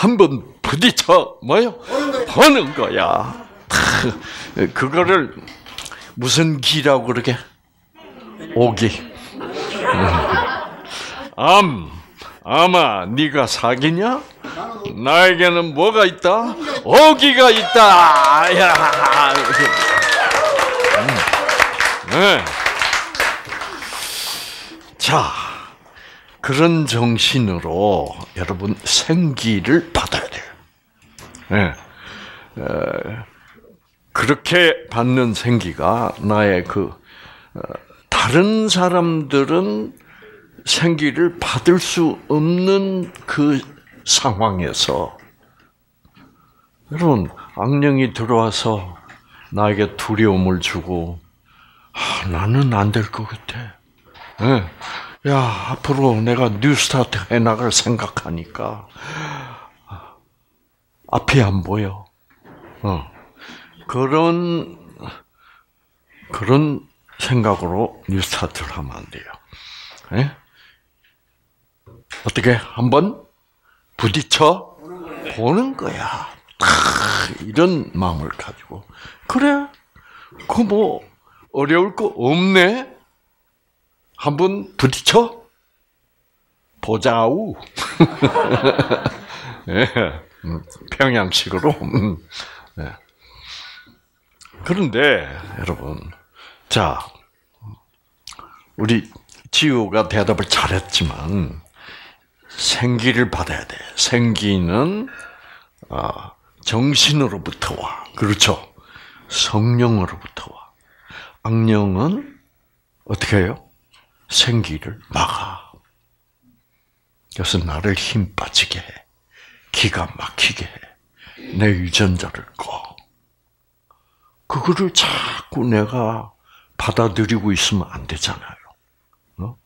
한 번 부딪혀 뭐요? 보는 거야. 그거를 무슨 기라고 그러게? 오기. 암, 아마 네가 사귀냐? 나에게는 뭐가 있다? 오기가 있다. 야. 음. 네. 자, 그런 정신으로 여러분 생기를 받아야 돼요. 네. 어, 그렇게 받는 생기가 나의 그 어, 다른 사람들은 생기를 받을 수 없는 그 상황에서 여러분 악령이 들어와서 나에게 두려움을 주고 아, 나는 안 될 것 같아. 네. 야 앞으로 내가 뉴스타트 해나갈 생각하니까 앞이 안 보여. 어. 그런 그런 생각으로 뉴스타트를 하면 안 돼요. 네? 어떻게 한번 부딪혀 보는 거야. 이런 마음을 가지고 그래. 그 뭐 어려울 거 없네. 한번 부딪혀 보자우. 네. 평양식으로. 네. 그런데 여러분, 자 우리 지우가 대답을 잘했지만 생기를 받아야 돼. 생기는 아, 정신으로부터 와. 그렇죠? 성령으로부터 와. 악령은 어떻게 해요? 생기를 막아. 그래서 나를 힘 빠지게 해. 기가 막히게 해. 내 유전자를 꺼. 그거를 자꾸 내가 받아들이고 있으면 안 되잖아요. 어?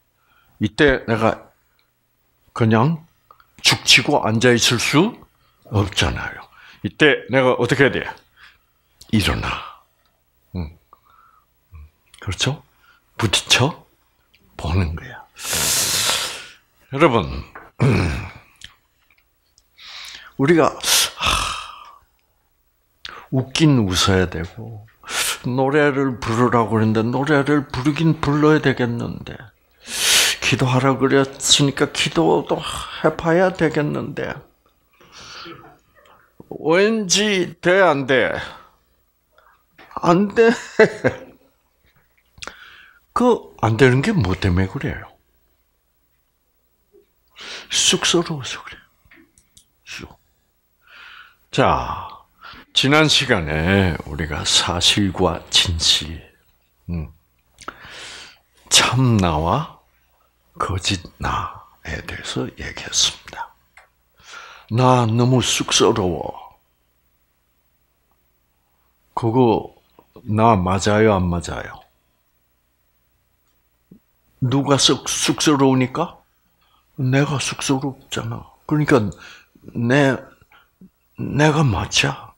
이때 내가 그냥 죽치고 앉아 있을 수 없잖아요. 이때 내가 어떻게 해야 돼? 일어나. 응. 그렇죠? 부딪혀 보는 거야. 여러분, 우리가 웃긴 웃어야 되고 노래를 부르라고 그랬는데 노래를 부르긴 불러야 되겠는데 기도하라 그랬으니까 기도도 해봐야 되겠는데 왠지 돼 안 돼? 안 돼. 그 안 되는 게 뭐 때문에 그래요? 쑥스러워서 그래. 쑥. 자, 지난 시간에 우리가 사실과 진실, 음, 참나와 거짓 나에 대해서 얘기했습니다. 나 너무 쑥스러워. 그거 나 맞아요, 안 맞아요? 누가 쑥, 쑥스러우니까? 내가 쑥스럽잖아. 그러니까 내 내가 맞아.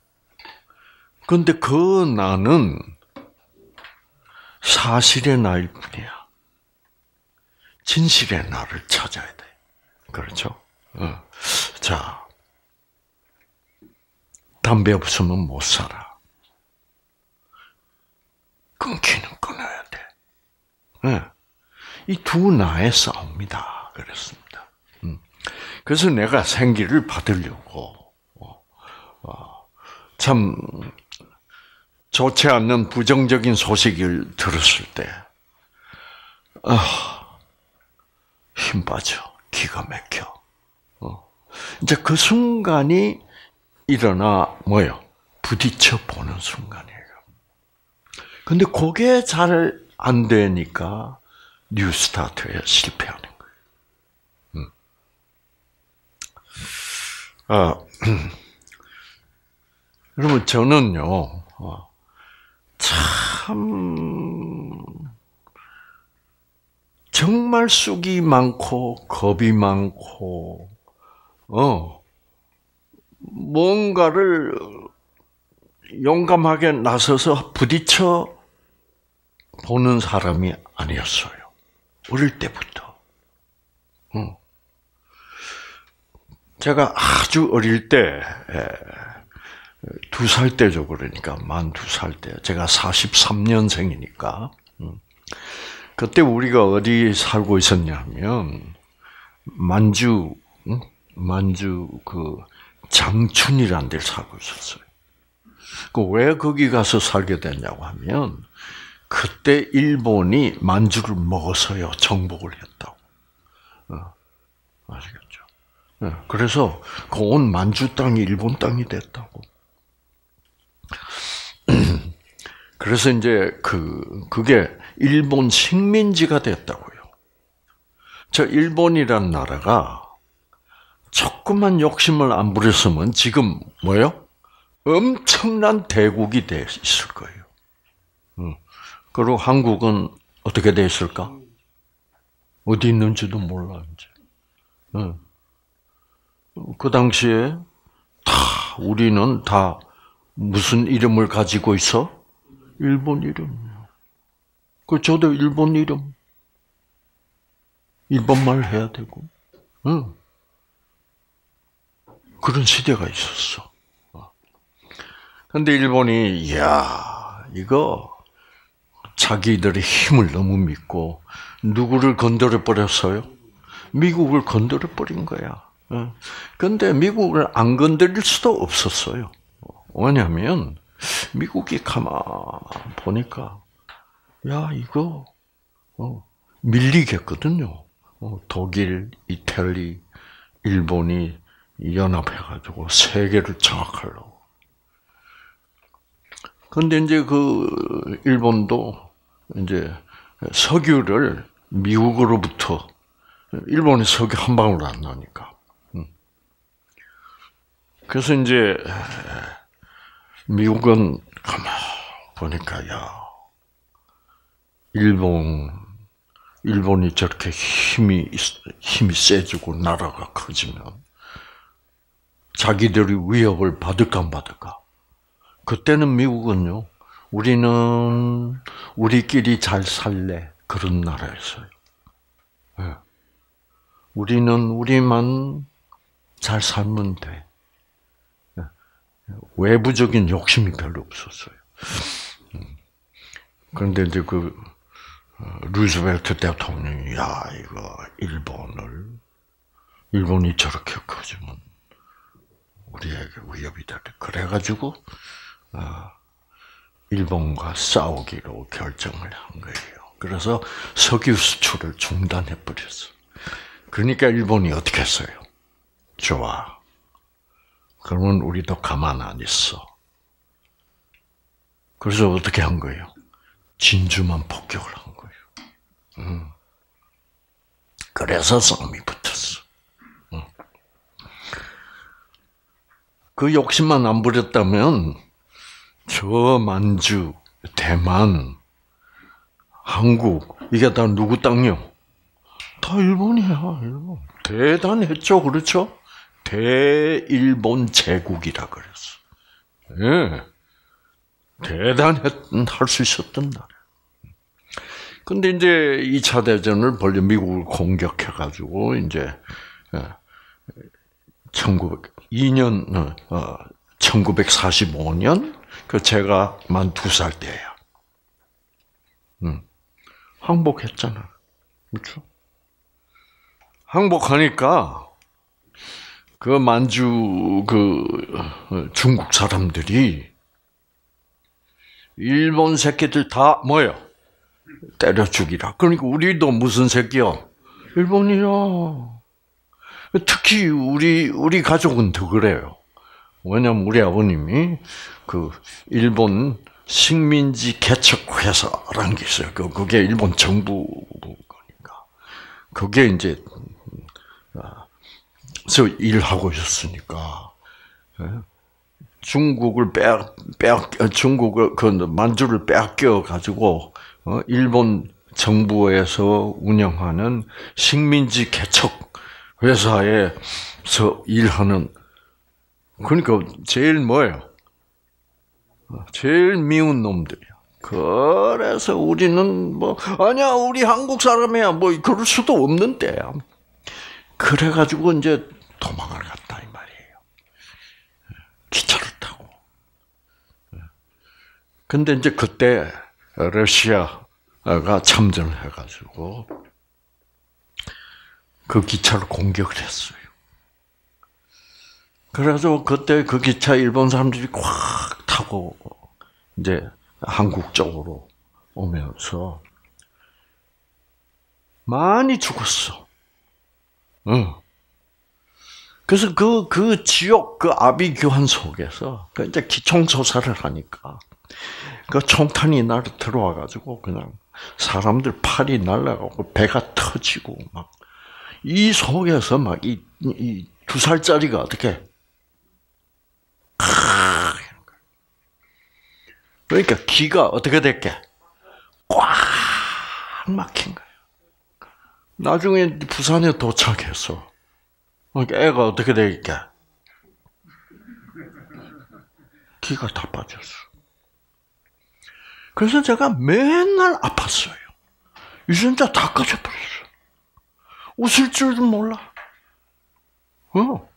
근데 그 나는 사실의 나일 뿐이야. 진실의 나를 찾아야 돼. 그렇죠? 어. 자, 담배 없으면 못 살아. 끊기는 끊어야 돼. 네. 이 두 나의 싸움이다. 그랬습니다. 음. 그래서 내가 생기를 받으려고, 어, 어, 참, 좋지 않는 부정적인 소식을 들었을 때, 아, 힘 빠져. 기가 막혀. 어. 이제 그 순간이 일어나, 뭐요? 부딪혀 보는 순간이에요. 근데 그게 잘 안 되니까 New Start에 실패하는 거예요. 음. 아, 여러분, 저는요, 어, 참, 정말 쑥이 많고, 겁이 많고, 어, 뭔가를 용감하게 나서서 부딪혀 보는 사람이 아니었어요. 어릴 때부터. 어. 제가 아주 어릴 때, 두 살 때죠, 그러니까, 만 두 살 때. 제가 43년생이니까. 음. 그때 우리가 어디 살고 있었냐면, 만주, 만주 그 장춘이라는 데를 살고 있었어요. 그 왜 거기 가서 살게 됐냐고 하면, 그때 일본이 만주를 먹어서요, 정복을 했다고. 어, 아시겠죠? 네, 그래서 그 온 만주 땅이 일본 땅이 됐다고. 그래서 이제 그 그게 일본 식민지가 됐다고요. 저 일본이란 나라가 조금만 욕심을 안 부렸으면 지금 뭐요? 엄청난 대국이 돼 있을 거예요. 그리고 한국은 어떻게 돼 있을까? 어디 있는지도 몰라 이제. 그 당시에 다 우리는 다 무슨 이름을 가지고 있어? 일본 이름이요. 그 저도 일본 이름. 일본말 해야 되고. 응. 그런 시대가 있었어. 근데 일본이, 이야, 이거, 자기들의 힘을 너무 믿고, 누구를 건드려 버렸어요? 미국을 건드려 버린 거야. 근데 미국을 안 건드릴 수도 없었어요. 왜냐하면 미국이 가만 보니까 야 이거 어, 밀리겠거든요. 어, 독일, 이탈리, 일본이 연합해가지고 세계를 장악하려고. 근데 이제 그 일본도 이제 석유를 미국으로부터 일본이 석유 한 방울 안 나니까 그래서 이제 미국은 가만 보니까 야 일본 일본이 저렇게 힘이 힘이 세지고 나라가 커지면 자기들이 위협을 받을까 안 받을까? 그때는 미국은요. 우리는 우리끼리 잘 살래 그런 나라였어요. 네. 우리는 우리만 잘 살면 돼. 외부적인 욕심이 별로 없었어요. 음. 그런데 이제 그 어, 루즈벨트 대통령이 야 이거 일본을 일본이 저렇게 커지면 우리에게 위협이 될 그래가지고 어, 일본과 싸우기로 결정을 한 거예요. 그래서 석유 수출을 중단해 버렸어. 그러니까 일본이 어떻게 했어요? 좋아. 그러면 우리도 가만 안 있어. 그래서 어떻게 한 거예요? 진주만 폭격을 한 거예요. 음. 그래서 싸움이 붙었어. 음. 그 욕심만 안 부렸다면 저 만주, 대만, 한국 이게 다 누구 땅이요? 다 일본이야, 일본. 대단했죠, 그렇죠? 대일본 제국이라 그랬어. 예. 대단했던, 할 수 있었던 나라. 근데 이제 2차 대전을 벌려 미국을 공격해가지고, 이제, 1902년, 어, 1945년, 어, 그 제가 만 두 살 때야. 음. 항복했잖아. 그렇죠? 항복하니까 그 만주 그 어, 중국 사람들이 일본 새끼들 다 뭐요? 때려 죽이라. 그러니까 우리도 무슨 새끼요? 일본이야. 특히 우리 우리 가족은 더 그래요. 왜냐면 우리 아버님이 그 일본 식민지 개척 회사라는 게 있어요. 그 그게 일본 정부 거니까. 그게 이제 저 일하고 있었으니까 예? 중국을 빼앗 빼앗 중국을 그 만주를 빼앗겨 가지고 어, 일본 정부에서 운영하는 식민지 개척 회사에서 일하는 그러니까 제일 뭐예요? 제일 미운 놈들이야. 그래서 우리는 뭐 아니야 우리 한국 사람이야 뭐 그럴 수도 없는데 그래가지고 이제 도망을 갔다 이 말이에요. 기차를 타고. 근데 이제 그때 러시아가 참전을 해가지고 그 기차를 공격을 했어요. 그래서 그때 그 기차 일본 사람들이 꽉 타고 이제 한국 쪽으로 오면서 많이 죽었어. 응. 그래서 그, 그 지옥, 그 아비 교환 속에서, 그 이제 기총조사를 하니까, 그 총탄이 날 들어와가지고, 그냥 사람들 팔이 날아가고, 배가 터지고, 막, 이 속에서 막, 이, 이 두 살짜리가 어떻게, 그러니까 기가 어떻게 됐게? 꽉 막힌 거예요. 나중에 부산에 도착해서 그러니까 애가 어떻게 되겠게? 기가 다 빠졌어. 그래서 제가 맨날 아팠어요. 유전자 다 꺼져버렸어. 웃을 줄도 몰라. 어.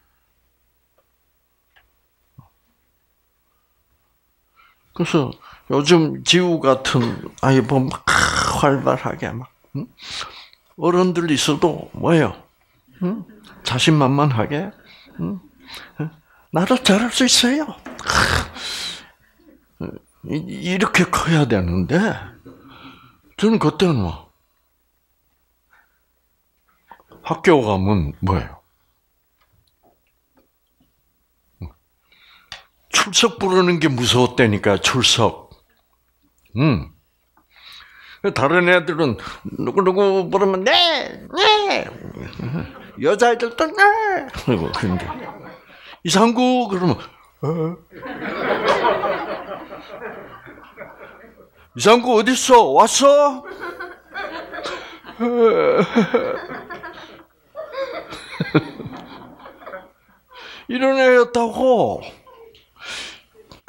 그래서 요즘 지우 같은 아이 보면 막 활발하게 막 응? 어른들 있어도 뭐예요? 응? 자신만만하게 응? 나도 잘할 수 있어요. 이렇게 커야 되는데 저는 그때는 뭐 학교 가면 뭐예요? 출석 부르는 게 무서웠다니까 출석. 음. 다른 애들은 누구누구 부르면 네, 네. 여자애들도 네. 그리고 근데 이상구 그러면 어? 이상구 어디 있어? 왔어? 이런 애였다고.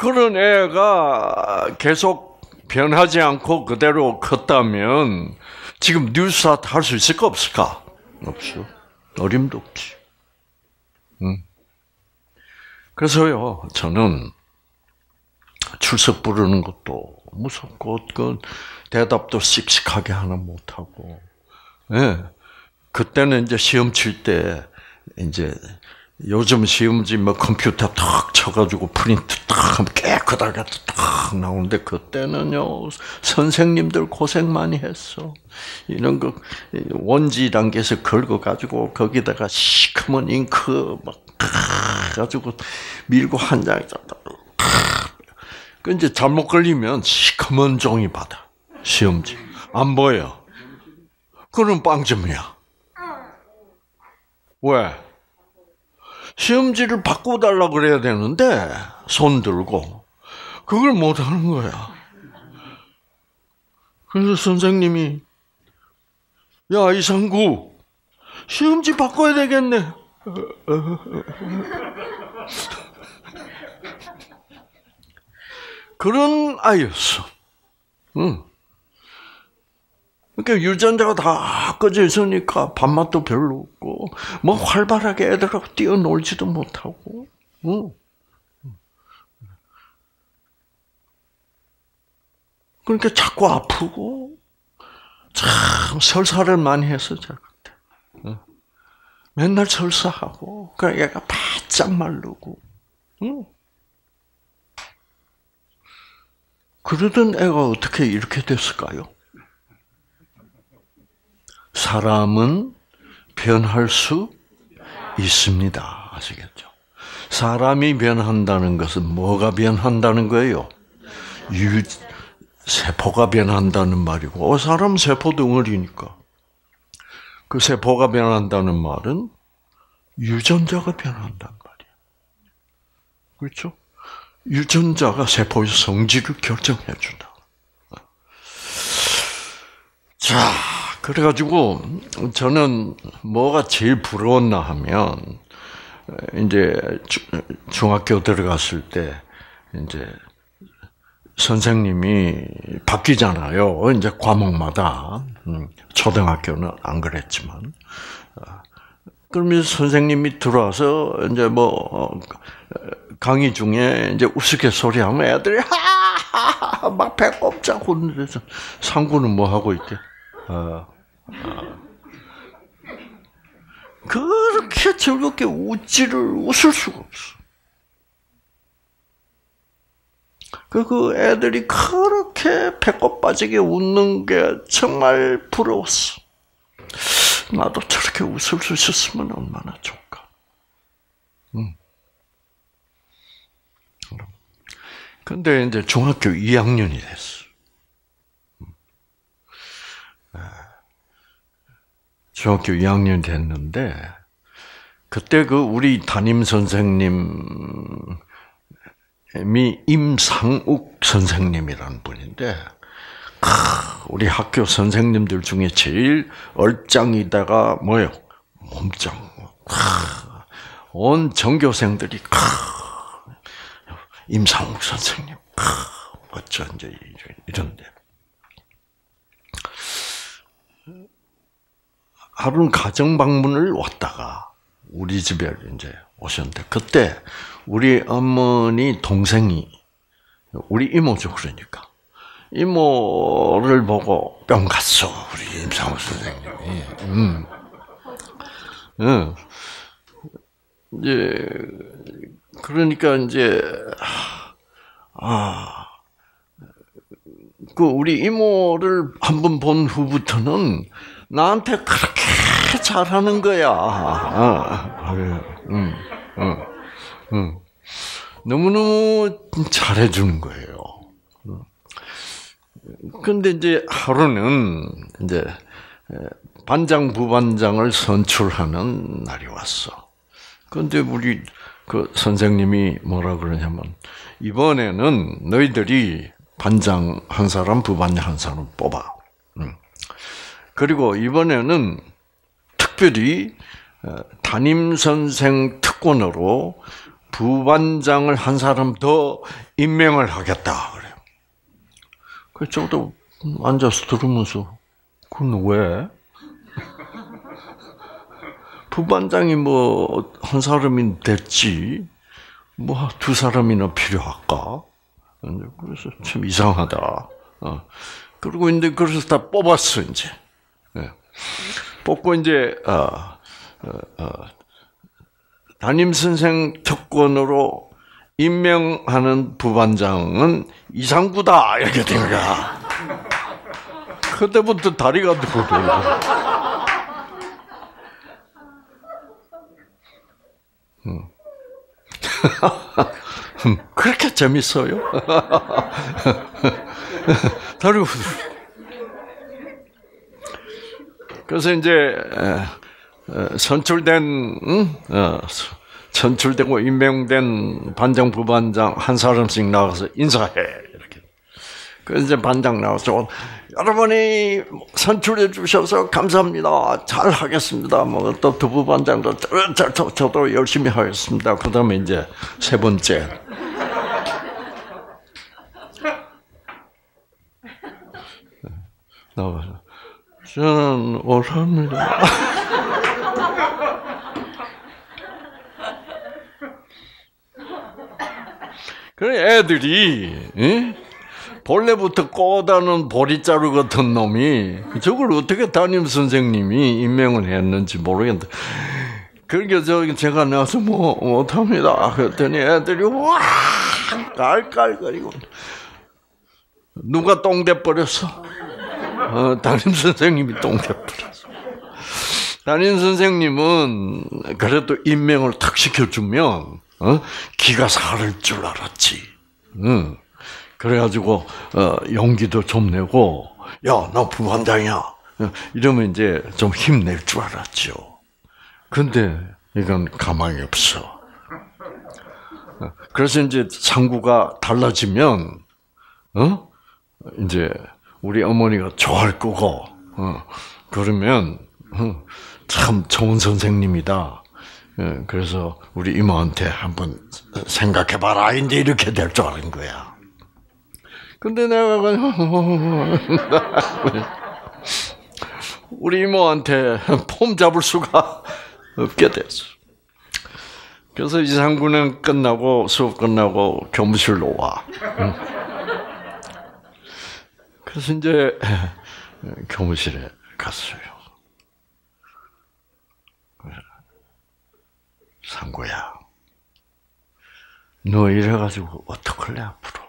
그런 애가 계속 변하지 않고 그대로 컸다면 지금 New Start 할 수 있을까 없을까? 없어. 어림도 없지. 응. 그래서요, 저는 출석 부르는 것도 무섭고, 그 대답도 씩씩하게 하나 못하고, 예. 네. 그때는 이제 시험 칠 때, 이제 요즘 시험지 뭐 컴퓨터 탁 쳐가지고 프린트 탁 하면 깨끗하게 탁 나오는데 그때는요 선생님들 고생 많이 했어. 이런 거 원지 단계에서 긁어가지고 거기다가 시커먼 잉크 막 가지고 밀고 한 장. 그 이제 잘못 걸리면 시커먼 종이 받아 시험지 안 보여. 그럼 빵점이야. 왜? 시험지를 바꿔달라 그래야 되는데 손 들고 그걸 못 하는 거야. 그래서 선생님이 야 이상구 시험지 바꿔야 되겠네. 그런 아이였어. 응. 그러니까 유전자가 다 꺼져 있으니까 밥맛도 별로 없고, 뭐 활발하게 애들하고 뛰어놀지도 못하고, 응. 그러니까 자꾸 아프고, 참 설사를 많이 저 그때. 응. 맨날 설사하고, 그러니까 얘가 바짝 마르고, 응. 그러던 애가 어떻게 이렇게 됐을까요? 사람은 변할 수 있습니다. 아시겠죠? 사람이 변한다는 것은 뭐가 변한다는 거예요? 유, 세포가 변한다는 말이고, 어, 사람 세포 덩어리니까. 그 세포가 변한다는 말은 유전자가 변한단 말이에요. 그렇죠? 유전자가 세포의 성질을 결정해 준다. 자, 그래가지고 저는 뭐가 제일 부러웠나 하면 이제 중학교 들어갔을 때 이제 선생님이 바뀌잖아요. 이제 과목마다 음, 초등학교는 안 그랬지만 그러면 선생님이 들어와서 이제 뭐 어, 강의 중에 이제 우스갯소리 하면 애들이 하하하 막 배꼽자 혼내서 상구는 뭐 하고. 어, 어. 그렇게 즐겁게 웃지를 웃을 수가 없어. 그, 그 애들이 그렇게 배꼽 빠지게 웃는 게 정말 부러웠어. 나도 저렇게 웃을 수 있었으면 얼마나 좋을까. 음. 근데 이제 중학교 2학년이 됐어. 중학교 2학년 됐는데, 그때 그 우리 담임 선생님 이 임상욱 선생님이라는 분인데 우리 학교 선생님들 중에 제일 얼짱이다가 뭐요? 몸짱. 온 전교생들이 임상욱 선생님 어쩌 이제 이런데 하루는 가정 방문을 왔다가 우리 집에 이제 오셨는데 그때 우리 어머니 동생이 우리 이모죠 그러니까 이모를 보고 뿅 갔어 우리 임상우 선생님이. 음. 음. 이제 그러니까 이제 아. 그 우리 이모를 한 번 본 후부터는 나한테 그렇게 잘하는 거야. 어, 음, 음. 응. 너무너무 잘해주는 거예요. 근데 이제 하루는 이제 반장, 부반장을 선출하는 날이 왔어. 근데 우리 그 선생님이 뭐라 그러냐면, 이번에는 너희들이 반장 한 사람, 부반장 한 사람 뽑아. 그리고 이번에는 특별히 담임 선생 특권으로 부반장을 한 사람 더 임명을 하겠다 그래요. 그 저도 앉아서 들으면서 그건 왜? 부반장이 뭐 한 사람이 됐지 뭐 두 사람이나 필요할까? 그래서 참 이상하다. 어. 그리고 이제 그래서 다 뽑았어 이제. 네. 뽑고 이제 어, 어, 어 담임 선생 특권으로 임명하는 부반장은 이상구다 이렇게 된 거야. 그때부터 다리가 들어오고. 음. 그렇게 재밌어요? 다리가 그래서 이제 선출된 어, 선출되고 임명된 반장 부반장 한 사람씩 나가서 인사해 이렇게. 그래서 이제 반장 나와서 여러분이 선출해 주셔서 감사합니다. 잘 하겠습니다. 뭐또 부반장도 저, 저, 저도 열심히 하겠습니다. 그다음에 이제 세 번째. 나와서 저는 오랍니다. 그래 애들이 에? 본래부터 꼬다는 보리자루 같은 놈이 저걸 어떻게 담임 선생님이 임명을 했는지 모르겠는데 그러니까 저 제가 나와서 뭐 못합니다. 그랬더니 애들이 와 깔깔거리고 누가 똥대 버렸어? 어, 담임 선생님이 버렸어. 담임 선생님은 그래도 임명을 탁 시켜주면 어? 기가 살을 줄 알았지. 응. 그래가지고 어, 용기도 좀 내고 야 나 부반장이야. 어, 이러면 이제 좀 힘낼 줄 알았죠. 근데 이건 가망이 없어. 어, 그래서 이제 상구가 달라지면 어 이제 우리 어머니가 좋아할 거고 어 그러면 어, 참 좋은 선생님이다. 예, 그래서 우리 이모한테 한번 생각해봐라. 이제 이렇게 될 줄 아는 거야. 근데 내가 우리 이모한테 폼 잡을 수가 없게 됐어. 그래서 이상구는 끝나고 수업 끝나고 교무실로 와. 그래서 이제 교무실에 갔어요. 상구야, 너 이래가지고 어떡할래 앞으로?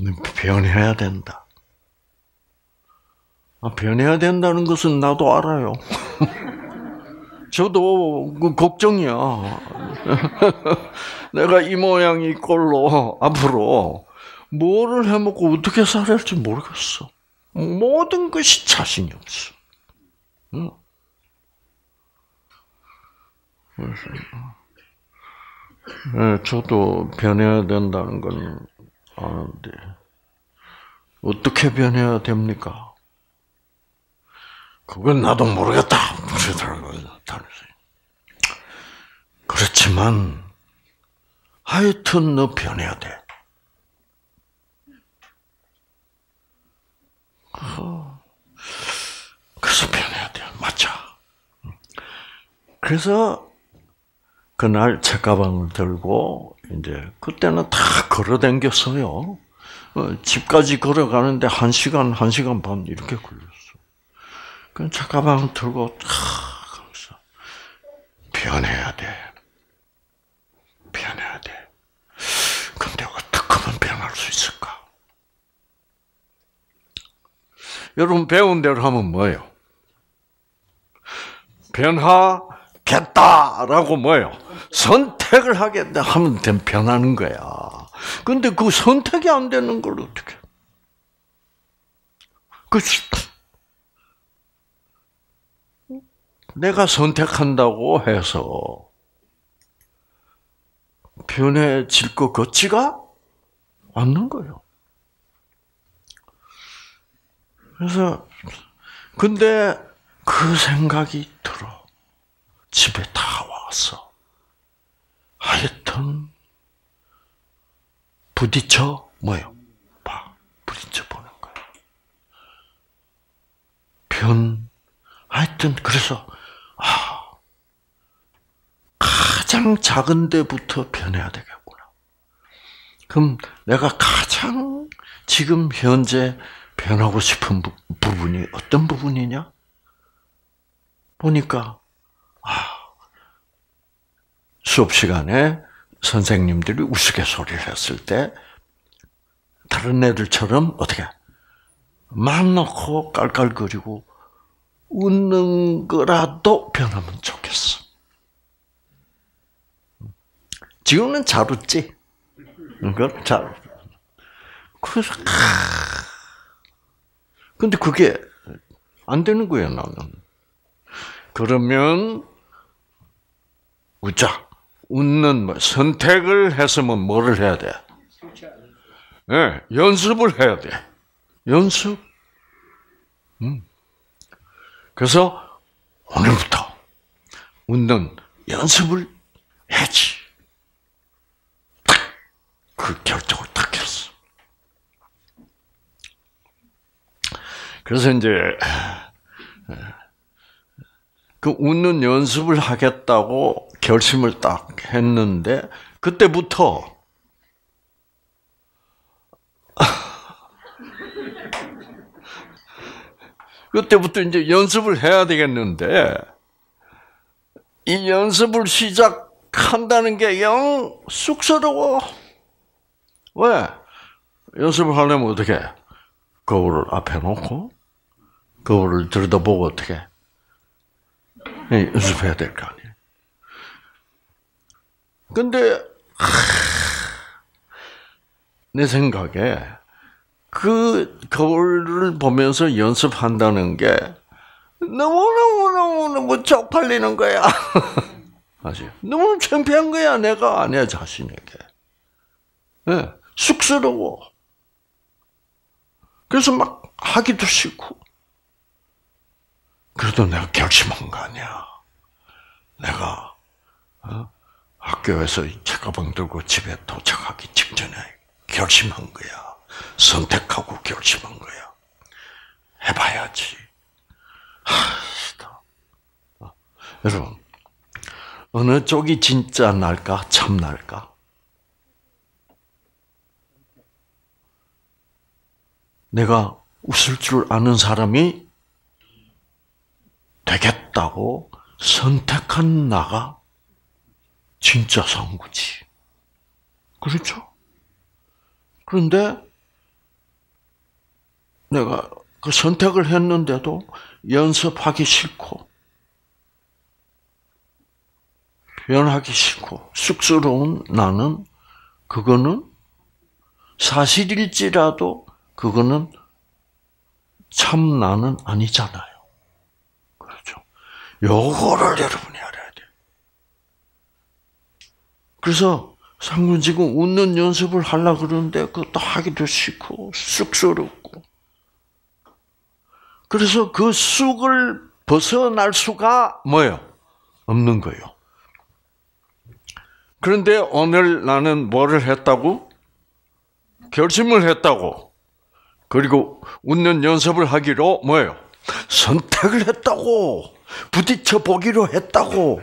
너 변해야 된다. 아, 변해야 된다는 것은 나도 알아요. 저도 그 걱정이야. 내가 이 모양 이 꼴로 앞으로 뭐를 해먹고 어떻게 살아야 할지 모르겠어. 모든 것이 자신이 없어. 응. 네, 저도 변해야 된다는 건 아는데 어떻게 변해야 됩니까? 그건 나도 모르겠다. 그렇지만 하여튼 너 변해야 돼. 그래서 변해야 돼. 맞죠? 그래서 그날 책가방을 들고 이제 그때는 다 걸어 댕겼어요. 어, 집까지 걸어가는데 한 시간, 한 시간 반 이렇게 걸렸어. 그 책가방을 들고 탁 변해야 돼. 근데 어떻게 하면 변할 수 있을까? 여러분 배운 대로 하면 뭐예요? 변하겠다라고 뭐예요? 선택을 하겠다 하면 변하는 거야. 근데 그 선택이 안 되는 걸 어떻게? 그 내가 선택한다고 해서 변해질 것 같지가 않는 거예요. 그래서 근데 그 생각이 들어. 집에 다 와서 하여튼 부딪혀 뭐요? 봐 부딪혀 보는 거야. 변 하여튼 그래서 아 가장 작은 데부터 변해야 되겠구나. 그럼 내가 가장 지금 현재 변하고 싶은 부, 분이 어떤 부분이냐? 보니까 아 수업 시간에 선생님들이 우스갯소리를 했을 때 다른 애들처럼 어떻게 맘 놓고 깔깔거리고 웃는 거라도 변하면 좋겠어. 지금은 잘 웃지. 그걸 잘. 그래서 근데 그게 안 되는 거예요, 나는. 그러면 웃자. 웃는 뭐 선택을 했으면 뭐를 해야 돼? 네, 연습을 해야 돼. 연습. 음. 그래서 오늘부터 웃는 연습을 해야지. 그 결정을 딱 했어. 그래서 이제 그 웃는 연습을 하겠다고 결심을 딱 했는데 그때부터 그때부터 이제 연습을 해야 되겠는데 이 연습을 시작한다는 게 영 쑥스러워. 왜? 연습을 하려면 어떻게? 거울을 앞에 놓고 거울을 들여다보고 어떻게? 연습해야 될 거 아니에요. 근데 내 생각에 그 거울을 보면서 연습한다는 게 너무너무너무너무 쪽팔리는 거야. 아시 너무 창피한 거야, 내가, 내 자신에게. 네, 쑥스러워. 그래서 막 하기도 싫고. 그래도 내가 결심한 거 아니야. 내가, 어? 학교에서 책가방 들고 집에 도착하기 직전에 결심한 거야. 선택하고 결심한 거야. 해봐야지. 하, 여러분, 어느 쪽이 진짜 날까? 참 날까? 내가 웃을 줄 아는 사람이 되겠다고 선택한 나가 진짜 상구지. 그렇죠? 그런데 내가 그 선택을 했는데도 연습하기 싫고 표현하기 싫고 쑥스러운 나는 그거는 사실일지라도 그거는 참 나는 아니잖아요. 요거를 여러분이 알아야 돼요. 그래서 상군 지금 웃는 연습을 하려 그러는데 그것도 하기도 싫고 쑥스럽고 그래서 그 쑥을 벗어날 수가 뭐예요? 없는 거예요. 그런데 오늘 나는 뭐를 했다고? 결심을 했다고. 그리고 웃는 연습을 하기로 뭐예요? 선택을 했다고. 부딪혀 보기로 했다고.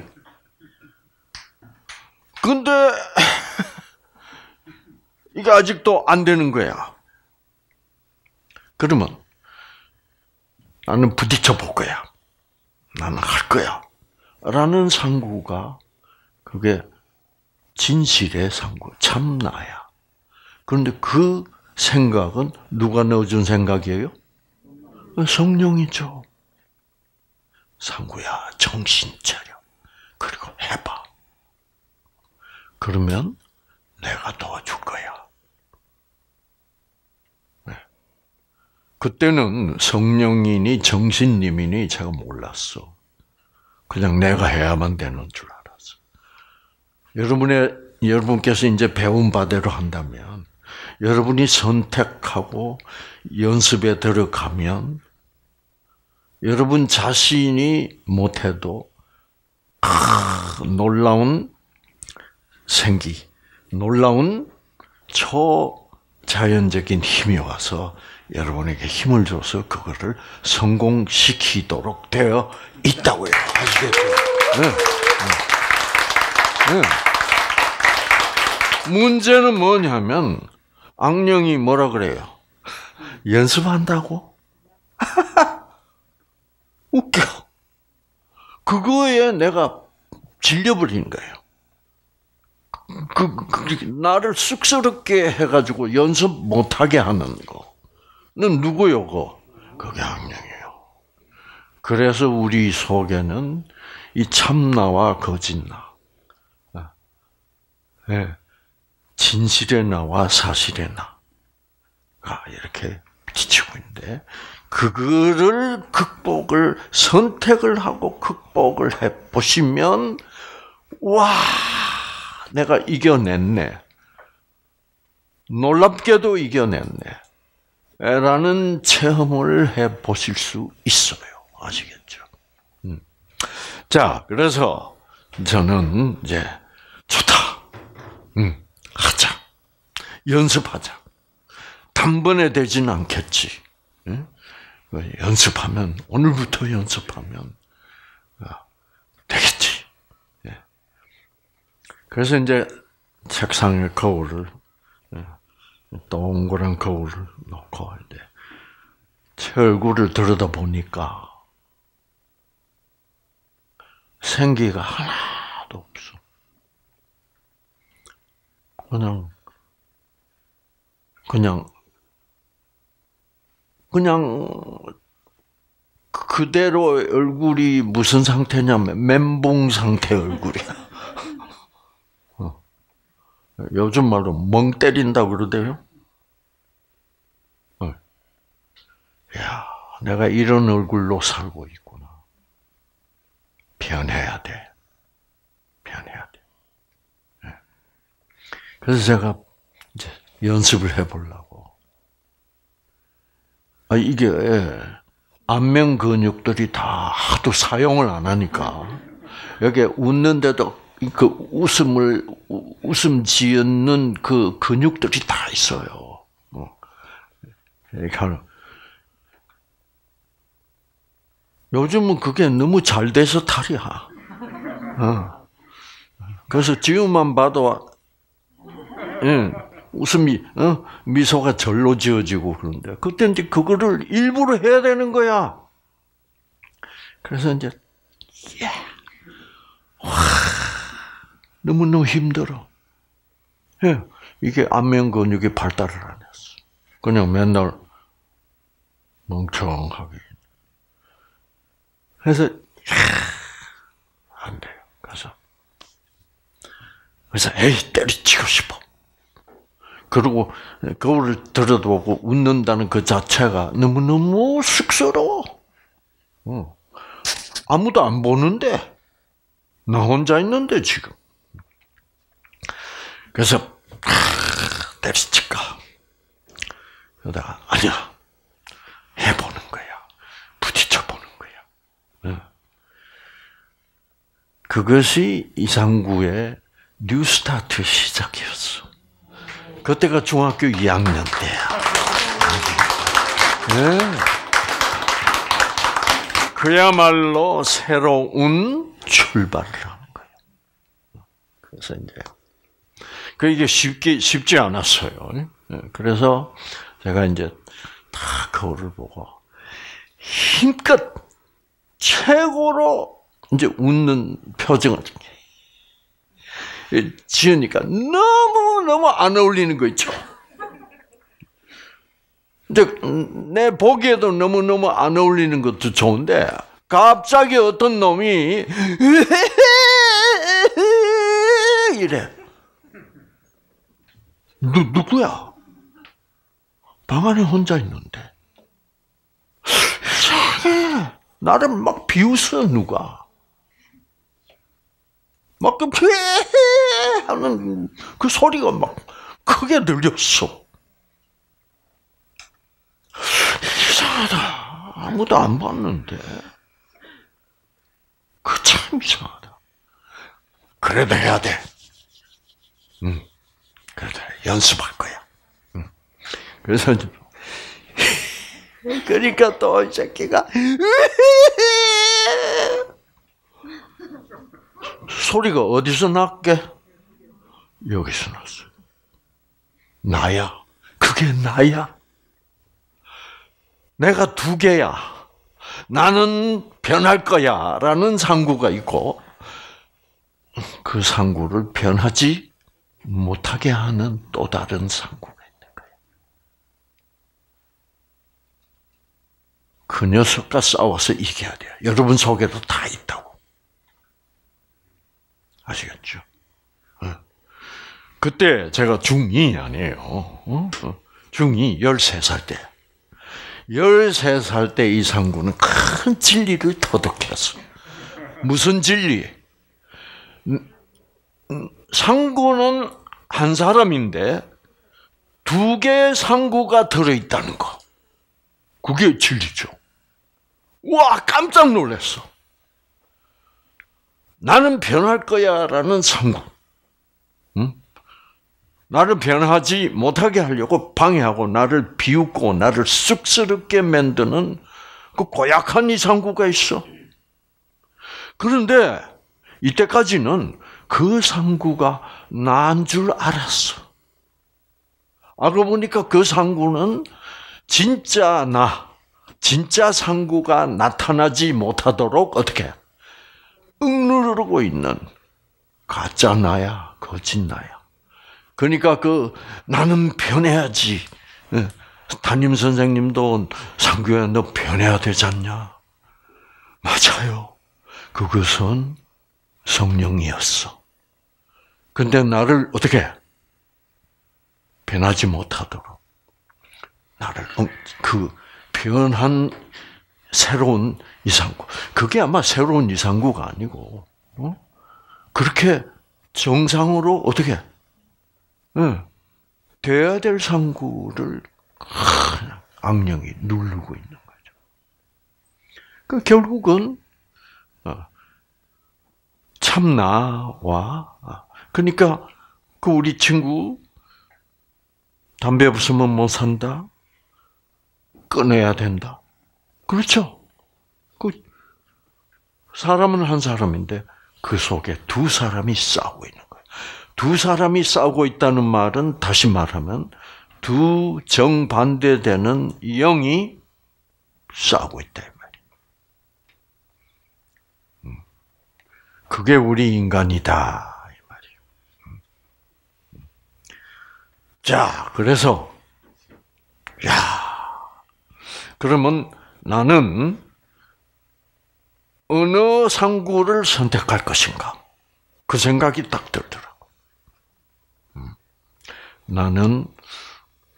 근데 이게 아직도 안 되는 거야. 그러면 나는 부딪혀 볼 거야. 나는 할 거야. 라는 상구가 그게 진실의 상구, 참나야. 그런데 그 생각은 누가 넣어준 생각이에요? 성령이죠. 상구야, 정신 차려. 그리고 해봐. 그러면 내가 도와줄 거야. 네. 그때는 성령이니 정신님이니 제가 몰랐어. 그냥 내가 해야만 되는 줄 알았어. 여러분의 여러분께서 이제 배운 바대로 한다면 여러분이 선택하고 연습에 들어가면 여러분 자신이 못해도 아, 놀라운 생기, 놀라운 초자연적인 힘이 와서 여러분에게 힘을 줘서 그거를 성공시키도록 되어 있다고요. 아시겠죠? 네. 네. 네. 문제는 뭐냐면 악령이 뭐라 그래요? 연습한다고? 웃겨. 그거에 내가 질려버린 거예요. 그, 그, 나를 쑥스럽게 해가지고 연습 못하게 하는 거는 누구요, 그? 그게 악령이에요. 그래서 우리 속에는 이 참나와 거짓나, 네. 진실의 나와 사실의 나가 이렇게 비치고 있는데, 그거를 극복을, 선택을 하고 극복을 해 보시면, 와, 내가 이겨냈네. 놀랍게도 이겨냈네. 라는 체험을 해 보실 수 있어요. 아시겠죠? 음. 자, 그래서 저는 이제 좋다. 음, 하자. 연습하자. 단번에 되지는 않겠지. 음? 연습하면, 오늘부터 연습하면, 되겠지. 그래서 이제 책상에 거울을 예, 동그란 거울을 놓고 이제 제 얼굴을 들여다 보니까 생기가 하나도 없어. 그냥 그냥 그냥 그대로 얼굴이 무슨 상태냐면 멘붕 상태 얼굴이야. 요즘 말로 멍 때린다 그러대요. 어. 야, 내가 이런 얼굴로 살고 있구나. 변해야 돼. 변해야 돼. 네. 그래서 제가 이제 연습을 해보려고. 아, 이게 안면 근육들이 다 하도 사용을 안 하니까 여기 웃는데도 그 웃음을 웃음 지었는 그 근육들이 다 있어요. 어. 요즘은 그게 너무 잘 돼서 탈이야. 어. 그래서 지금만 봐도 예, 웃음이 어? 미소가 절로 지어지고 그런데 그때 이제 그거를 일부러 해야 되는 거야. 그래서 이제 야, 와, 너무 너무 힘들어. 예, 이게 안면 근육이 발달을 안 했어. 그냥 맨날 멍청하게. 그래서 안 돼요. 그래서 그래서 에이 때리치고 싶어. 그리고 거울을 들여다보고 웃는다는 그 자체가 너무너무 쑥스러워. 어. 아무도 안 보는데 나 혼자 있는데 지금. 그래서 아, 때리칠까. 그러다가 아니야 해보는 거야. 부딪혀 보는 거야. 그것이 이상구의 뉴스타트 시작이었어. 그때가 중학교 2학년 때야. 네. 그야말로 새로운 출발을 하는 거예요. 그래서 이제 그 이게 쉽게 쉽지 않았어요. 네. 그래서 제가 이제 다 거울을 보고 힘껏 최고로 이제 웃는 표정을 지으니까 너무너무 안 어울리는 거 있죠. 내 보기에도 너무너무 안 어울리는 것도 좋은데 갑자기 어떤 놈이 이래. 누, 누구야? 방 안에 혼자 있는데. 나를 막 비웃어, 누가. 막그 하는 그 소리가 막 크게 들렸어. 이상하다. 아무도 안 봤는데. 그 참 이상하다. 그래도 해야 돼. 응. 그래도 연습할 거야. 응. 그래서 그러니까 또 이 새끼가 소리가 어디서 났게? 여기서 났어요. 나야. 그게 나야. 내가 두 개야. 나는 변할 거야. 라는 상구가 있고, 그 상구를 변하지 못하게 하는 또 다른 상구가 있는 거예요. 그 녀석과 싸워서 이겨야 돼요. 여러분 속에도 다 있다고. 아시겠죠? 어. 그때 제가 중2 아니에요. 어? 중2, 13살 때. 13살 때 이상구는 큰 진리를 터득했어. 무슨 진리? 음, 음, 상구는 한 사람인데 두 개의 상구가 들어있다는 거. 그게 진리죠. 와, 깜짝 놀랐어. 나는 변할 거야라는 상구. 응? 나를 변하지 못하게 하려고 방해하고 나를 비웃고 나를 쑥스럽게 만드는 그 고약한 이상구가 있어. 그런데 이때까지는 그 상구가 난 줄 알았어. 알고 보니까 그 상구는 진짜 나, 진짜 상구가 나타나지 못하도록 어떻게 억누르고 있는 가짜 나야, 거짓 나야. 그러니까 그 나는 변해야지. 예. 담임 선생님도 상규야 너 변해야 되지 않냐? 맞아요. 그것은 성령이었어. 근데 나를 어떻게 변하지 못하도록 나를 그 변한 새로운 이상구. 그게 아마 새로운 이상구가 아니고, 어? 그렇게 정상으로 어떻게, 네. 돼야 될 상구를 악령이 누르고 있는 거죠. 그 결국은 어, 참나와 어, 그러니까 그 우리 친구 담배 없으면 못 산다. 끊어야 된다. 그렇죠. 그 사람은 한 사람인데 그 속에 두 사람이 싸우고 있는 거예요. 두 사람이 싸우고 있다는 말은 다시 말하면 두 정반대되는 영이 싸우고 있다. 음. 그게 우리 인간이다 이 말이에요. 음. 자, 그래서 야, 그러면 나는 어느 상구를 선택할 것인가? 그 생각이 딱 들더라고. 음. 나는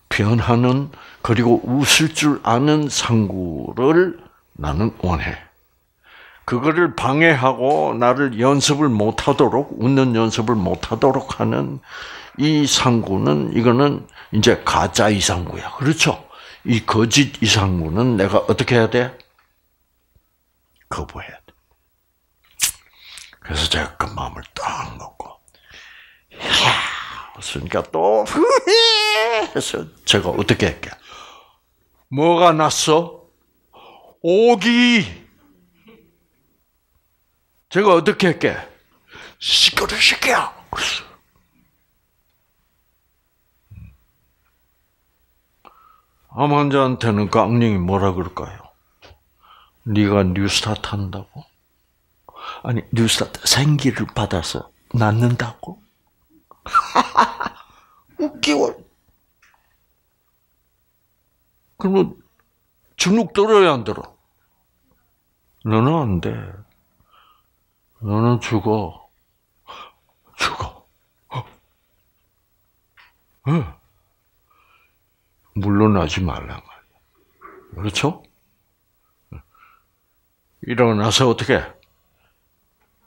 변하는 그리고 웃을 줄 아는 상구를 나는 원해. 그거를 방해하고 나를 연습을 못하도록 웃는 연습을 못하도록 하는 이 상구는 이거는 이제 가짜 이상구야. 그렇죠? 이 거짓 이상구는 내가 어떻게 해야 돼? 거부해야 돼. 그래서 제가 그 마음을 딱 먹고, 야, 그러니까 또, 해서 제가 어떻게 할게? 뭐가 났어? 오기. 제가 어떻게 할게? 시끄러 시끼야. 암 환자한테는 그 악령이 뭐라 그럴까요? 네가 뉴스타트 한다고? 아니 뉴스타트 생기를 받아서 낳는다고? 웃기워. 그러면 주눅 들어야 안 들어? 너는 안 돼. 너는 죽어. 죽어. 어. 어. 물러나지 말란 말이야. 그렇죠? 일어나서 어떻게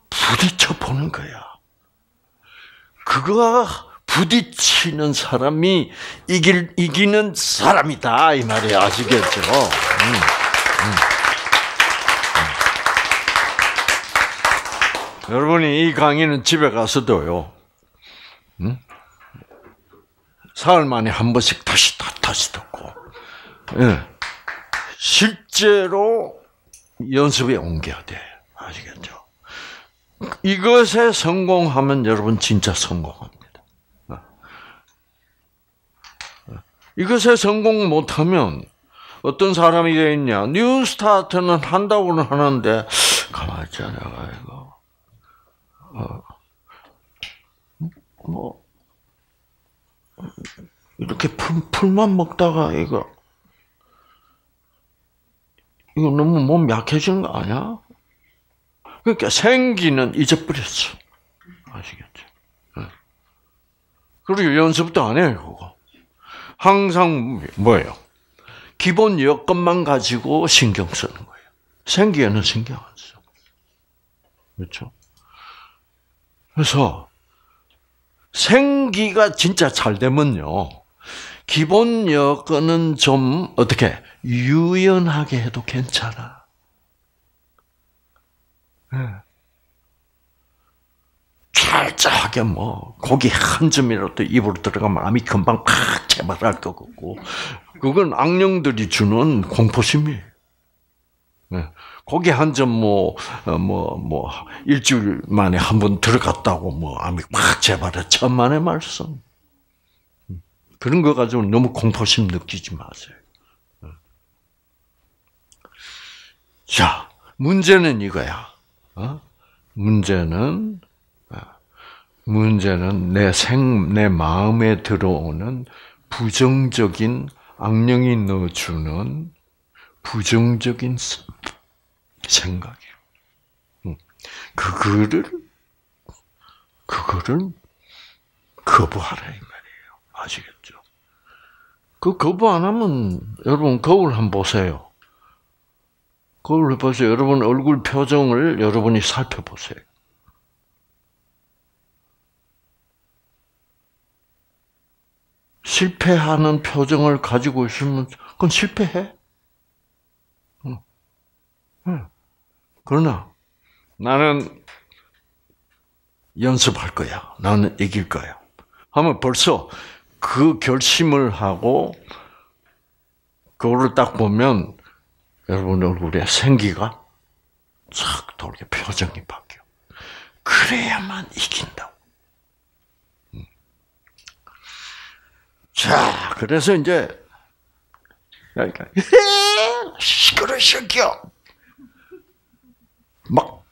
부딪혀 보는 거야. 그거 부딪히는 사람이 이길 이기는 사람이다 이 말이야 아시겠죠? 음, 음, 음. 여러분이 이 강의는 집에 가서도요. 음? 사흘 만에 한 번씩 다시 다시 듣고 예. 실제로 연습에 옮겨야 돼. 아시겠죠? 이것에 성공하면 여러분 진짜 성공합니다. 이것에 성공 못하면 어떤 사람이 되어 있냐? New Start는 한다고는 하는데 가만 내가 이거 어, 뭐 이렇게 풀, 풀만 먹다가 이거 이거 너무 몸 약해지는 거 아니야? 그러니까 생기는 잊어버렸어. 아시겠죠? 네. 그리고 연습도 안 해요, 그거. 항상 뭐예요? 기본 여건만 가지고 신경 쓰는 거예요. 생기에는 신경 안 써. 그렇죠? 그래서 생기가 진짜 잘 되면요. 기본 여건은 좀 어떻게 유연하게 해도 괜찮아. 네. 찰짝하게 뭐 고기 한 점이라도 입으로 들어가면 암이 금방 팍 재발할 것 같고 그건 악령들이 주는 공포심이에요. 네. 고기 한 점 뭐 뭐 뭐 일주일 만에 한 번 들어갔다고 뭐 암이 팍 재발해 천만의 말씀. 그런 거 가지고 너무 공포심 느끼지 마세요. 자, 문제는 이거야. 어? 문제는 어, 문제는 내 생, 내 마음에 들어오는 부정적인 악령이 넣어주는 부정적인 생각이에요. 그거를 그거를 거부하라 이 말이에요. 아시겠죠? 그 거부 안 하면 여러분 거울 한번 보세요. 거울 보세요. 여러분 얼굴 표정을 여러분이 살펴보세요. 실패하는 표정을 가지고 있으면 그건 실패해. 그러나 나는 연습할 거야. 나는 이길 거야. 하면 벌써 그 결심을 하고 그거를 딱 보면 여러분 얼굴에 생기가 싹 돌게 표정이 바뀌어. 그래야만 이긴다. 음. 자, 그래서 이제 그러니까 시끄러 새끼야. 막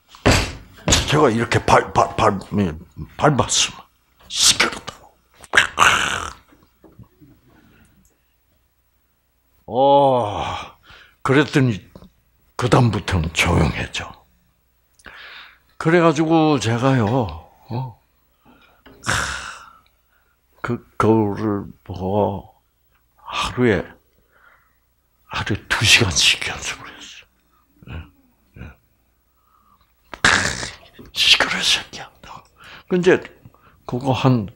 제가 이렇게 밟, 밟, 밟았으면 시끄럽다고. 어, 그랬더니 그 다음부터는 조용해져. 그래가지고 제가요, 어, 그 거울을 보고 하루에 하루에 두 시간씩 연습을 했어요. 예, 예. 시끄러 새끼야. 근데 그거 한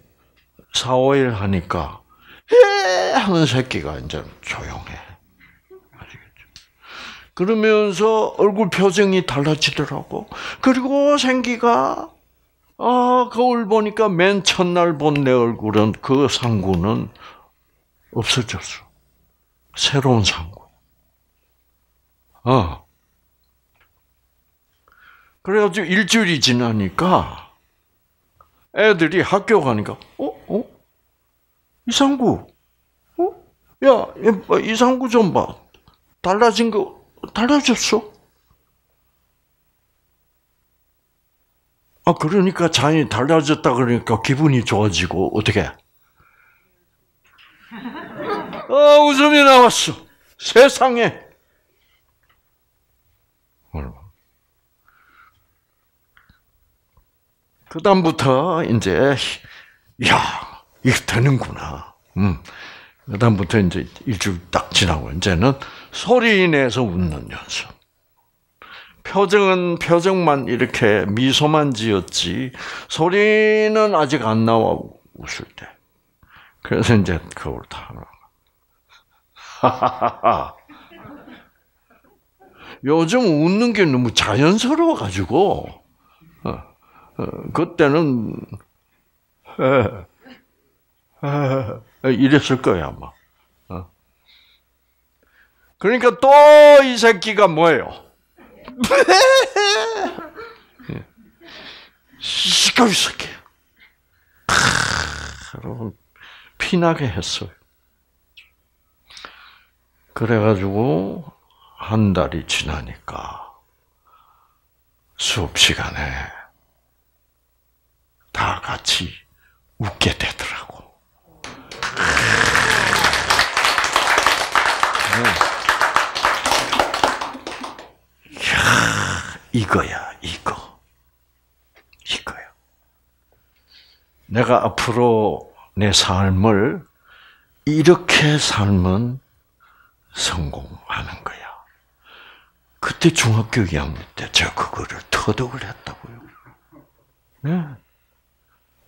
4, 5일 하니까 에 하는 새끼가 이제 조용해. 그러면서 얼굴 표정이 달라지더라고. 그리고 생기가 아 거울 보니까 맨 첫날 본 내 얼굴은 그 상구는 없어졌어. 새로운 상구. 어. 그래가지고 일주일이 지나니까 애들이 학교 가니까 어? 어? 이상구 어? 야, 이상구 좀 봐. 달라진 거 달라졌어? 아 그러니까 자연이 달라졌다 그러니까 기분이 좋아지고 어떻게? 아 웃음이 나왔어. 세상에. 그 다음부터 이제 야 이거 되는구나. 음. 그 다음부터 이제 일주일 딱 지나고 이제는 소리 내서 웃는 연습. 표정은 표정만 이렇게 미소만 지었지 소리는 아직 안 나와 웃을 때. 그래서 이제 그걸 다. 요즘 웃는 게 너무 자연스러워 가지고 어. 어, 그때는 에, 에, 이랬을 거야 아마. 어. 그러니까 또 이 새끼가 뭐예요? 시끄러 새끼. 여러분 피나게 했어요. 그래가지고 한 달이 지나니까 수업 시간에 다 같이 웃게 되더라고. 야, 이거야, 이거. 이거야. 내가 앞으로 내 삶을 이렇게 살면 성공하는 거야. 그때 중학교 2학년 때 제가 그거를 터득을 했다고요. 네.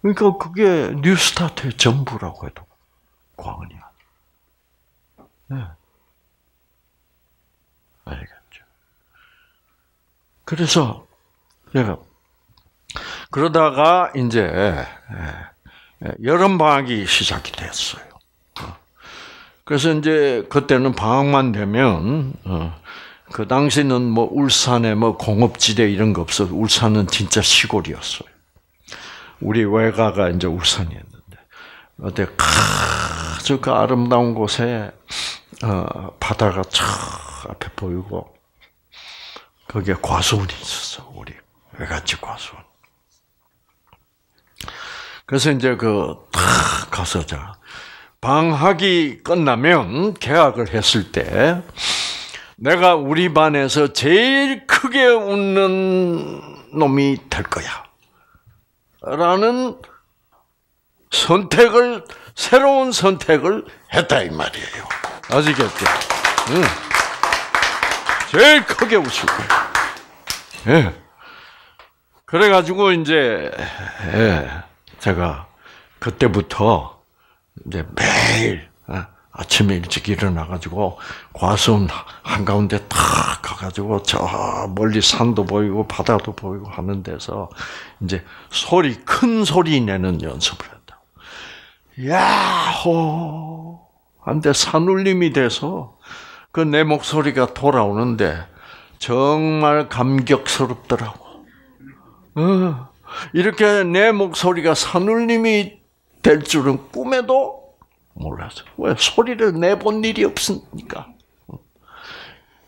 그러니까 그게 뉴스타트의 전부라고 해도 과언이 아니에요. 네. 알겠죠. 그래서 내가 그러다가 이제 예, 예, 여름 방학이 시작이 됐어요. 어. 그래서 이제 그때는 방학만 되면 어, 그 당시는 뭐 울산에 뭐 공업지대 이런 거 없어. 울산은 진짜 시골이었어요. 우리 외가가 이제 울산이었는데 어때 아주 그 아름다운 곳에 어, 바다가 쫙 앞에 보이고 거기에 과수원이 있었어 우리 외갓집 과수원. 그래서 이제 그 탁 가서 자 방학이 끝나면 개학을 했을 때 내가 우리 반에서 제일 크게 웃는 놈이 될 거야. 라는 선택을 새로운 선택을 했다 이 말이에요. 아시겠죠? 응. 제일 크게 웃을 거예요. 예. 그래가지고 이제 예, 제가 그때부터 이제 매일 어, 아침에 일찍 일어나가지고 과수원 한가운데 탁 가가지고 저 멀리 산도 보이고 바다도 보이고 하는 데서 이제 소리, 큰 소리 내는 연습을 했다. 야호! 한데 산울림이 돼서 그 내 목소리가 돌아오는데 정말 감격스럽더라고. 어, 이렇게 내 목소리가 산울림이 될 줄은 꿈에도 몰랐어. 왜 소리를 내본 일이 없으니까.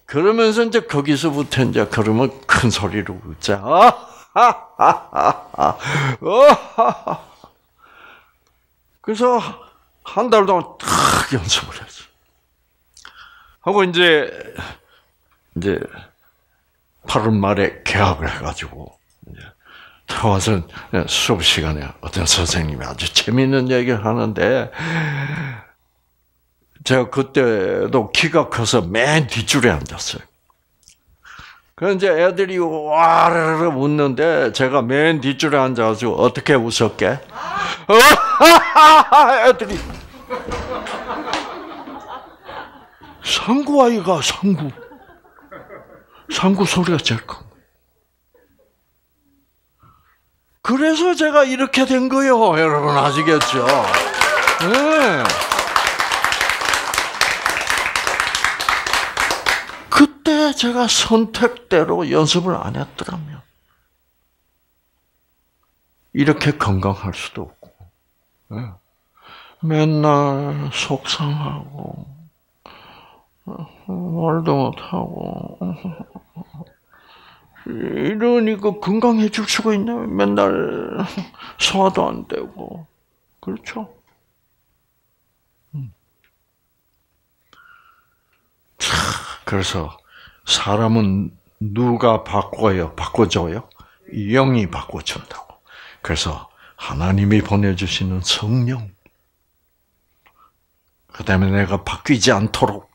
그러면서 이제 거기서부터 이제 그러면 큰 소리로 웃자. 그래서 한 달 동안 탁 연습을 했어. 하고 이제 이제 8월 말에 개학을 해가지고 이제 와서 수업 시간에 어떤 선생님이 아주 재미있는 얘기를 하는데 제가 그때도 키가 커서 맨 뒷줄에 앉았어요. 그 이제 애들이 와르르 웃는데 제가 맨 뒷줄에 앉아가지고 어떻게 웃었게? 애들이 상구 아이가 상구 상구 소리가 제일 큰 그래서 제가 이렇게 된 거예요. 여러분 아시겠죠? 네. 그때 제가 선택대로 연습을 안 했더라면 이렇게 건강할 수도 없고 네. 맨날 속상하고 말도 못하고 이러니까 건강해질 수가 있나? 맨날 소화도 안 되고 그렇죠? 음. 그래서 사람은 누가 바꿔요? 바꿔줘요? 영이 바꿔준다고. 그래서 하나님이 보내주시는 성령. 그 다음에 내가 바뀌지 않도록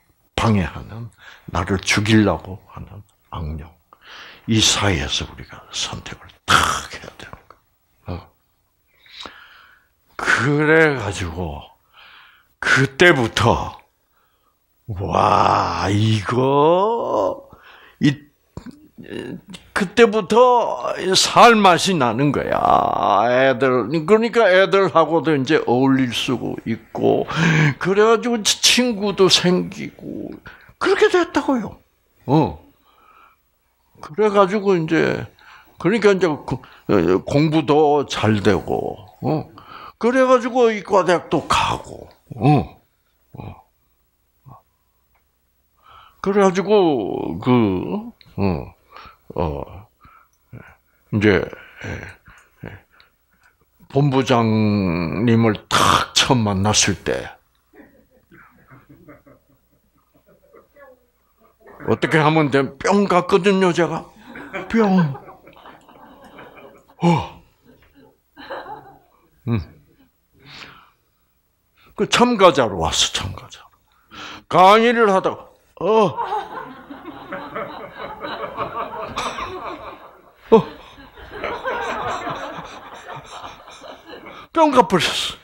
방해하는, 나를 죽이려고 하는 악령. 이 사이에서 우리가 선택을 탁 해야 되는 거. 어. 그래 가지고 그때부터 와 이거 이 그때부터 살 맛이 나는 거야. 애들 그러니까 애들하고도 이제 어울릴 수 있고 그래가지고 친구도 생기고 그렇게 됐다고요. 어. 그래가지고 이제 그러니까 이제 어, 공부도 잘 되고, 어. 그래가지고 이과대학도 가고, 어. 어. 그래가지고 그 어, 어 이제 예, 예. 본부장님을 탁 처음 만났을 때 어떻게 하면 돼? 뿅 갔거든요, 제가. 뿅. 어. 음. 그 참가자로 왔어, 참가자로. 강의를 하다가, 어. 어. 뿅 가버렸어.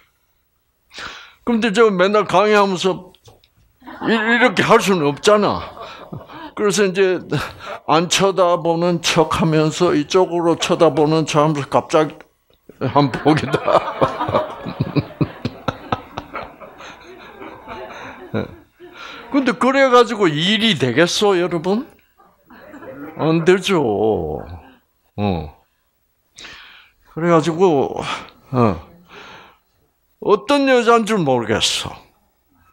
근데 저 맨날 강의하면서 이렇게 할 수는 없잖아. 그래서 이제 안 쳐다보는 척 하면서 이쪽으로 쳐다보는 척 하면서 갑자기 한 보기다. 근데 그래가지고 일이 되겠어, 여러분? 안 되죠. 어. 그래가지고, 어. 어떤 여자인 줄 모르겠어.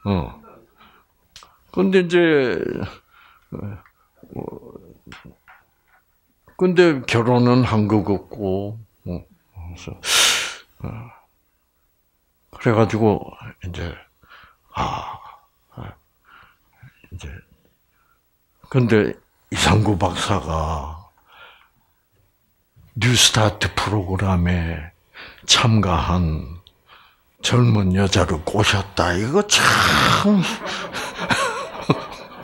어. 근데 이제, 어, 근데 결혼은 한것 같고, 어, 그래서, 어, 그래가지고, 이제, 아, 아, 이제, 근데 이상구 박사가 뉴스타트 프로그램에 참가한 젊은 여자를 꼬셨다. 이거 참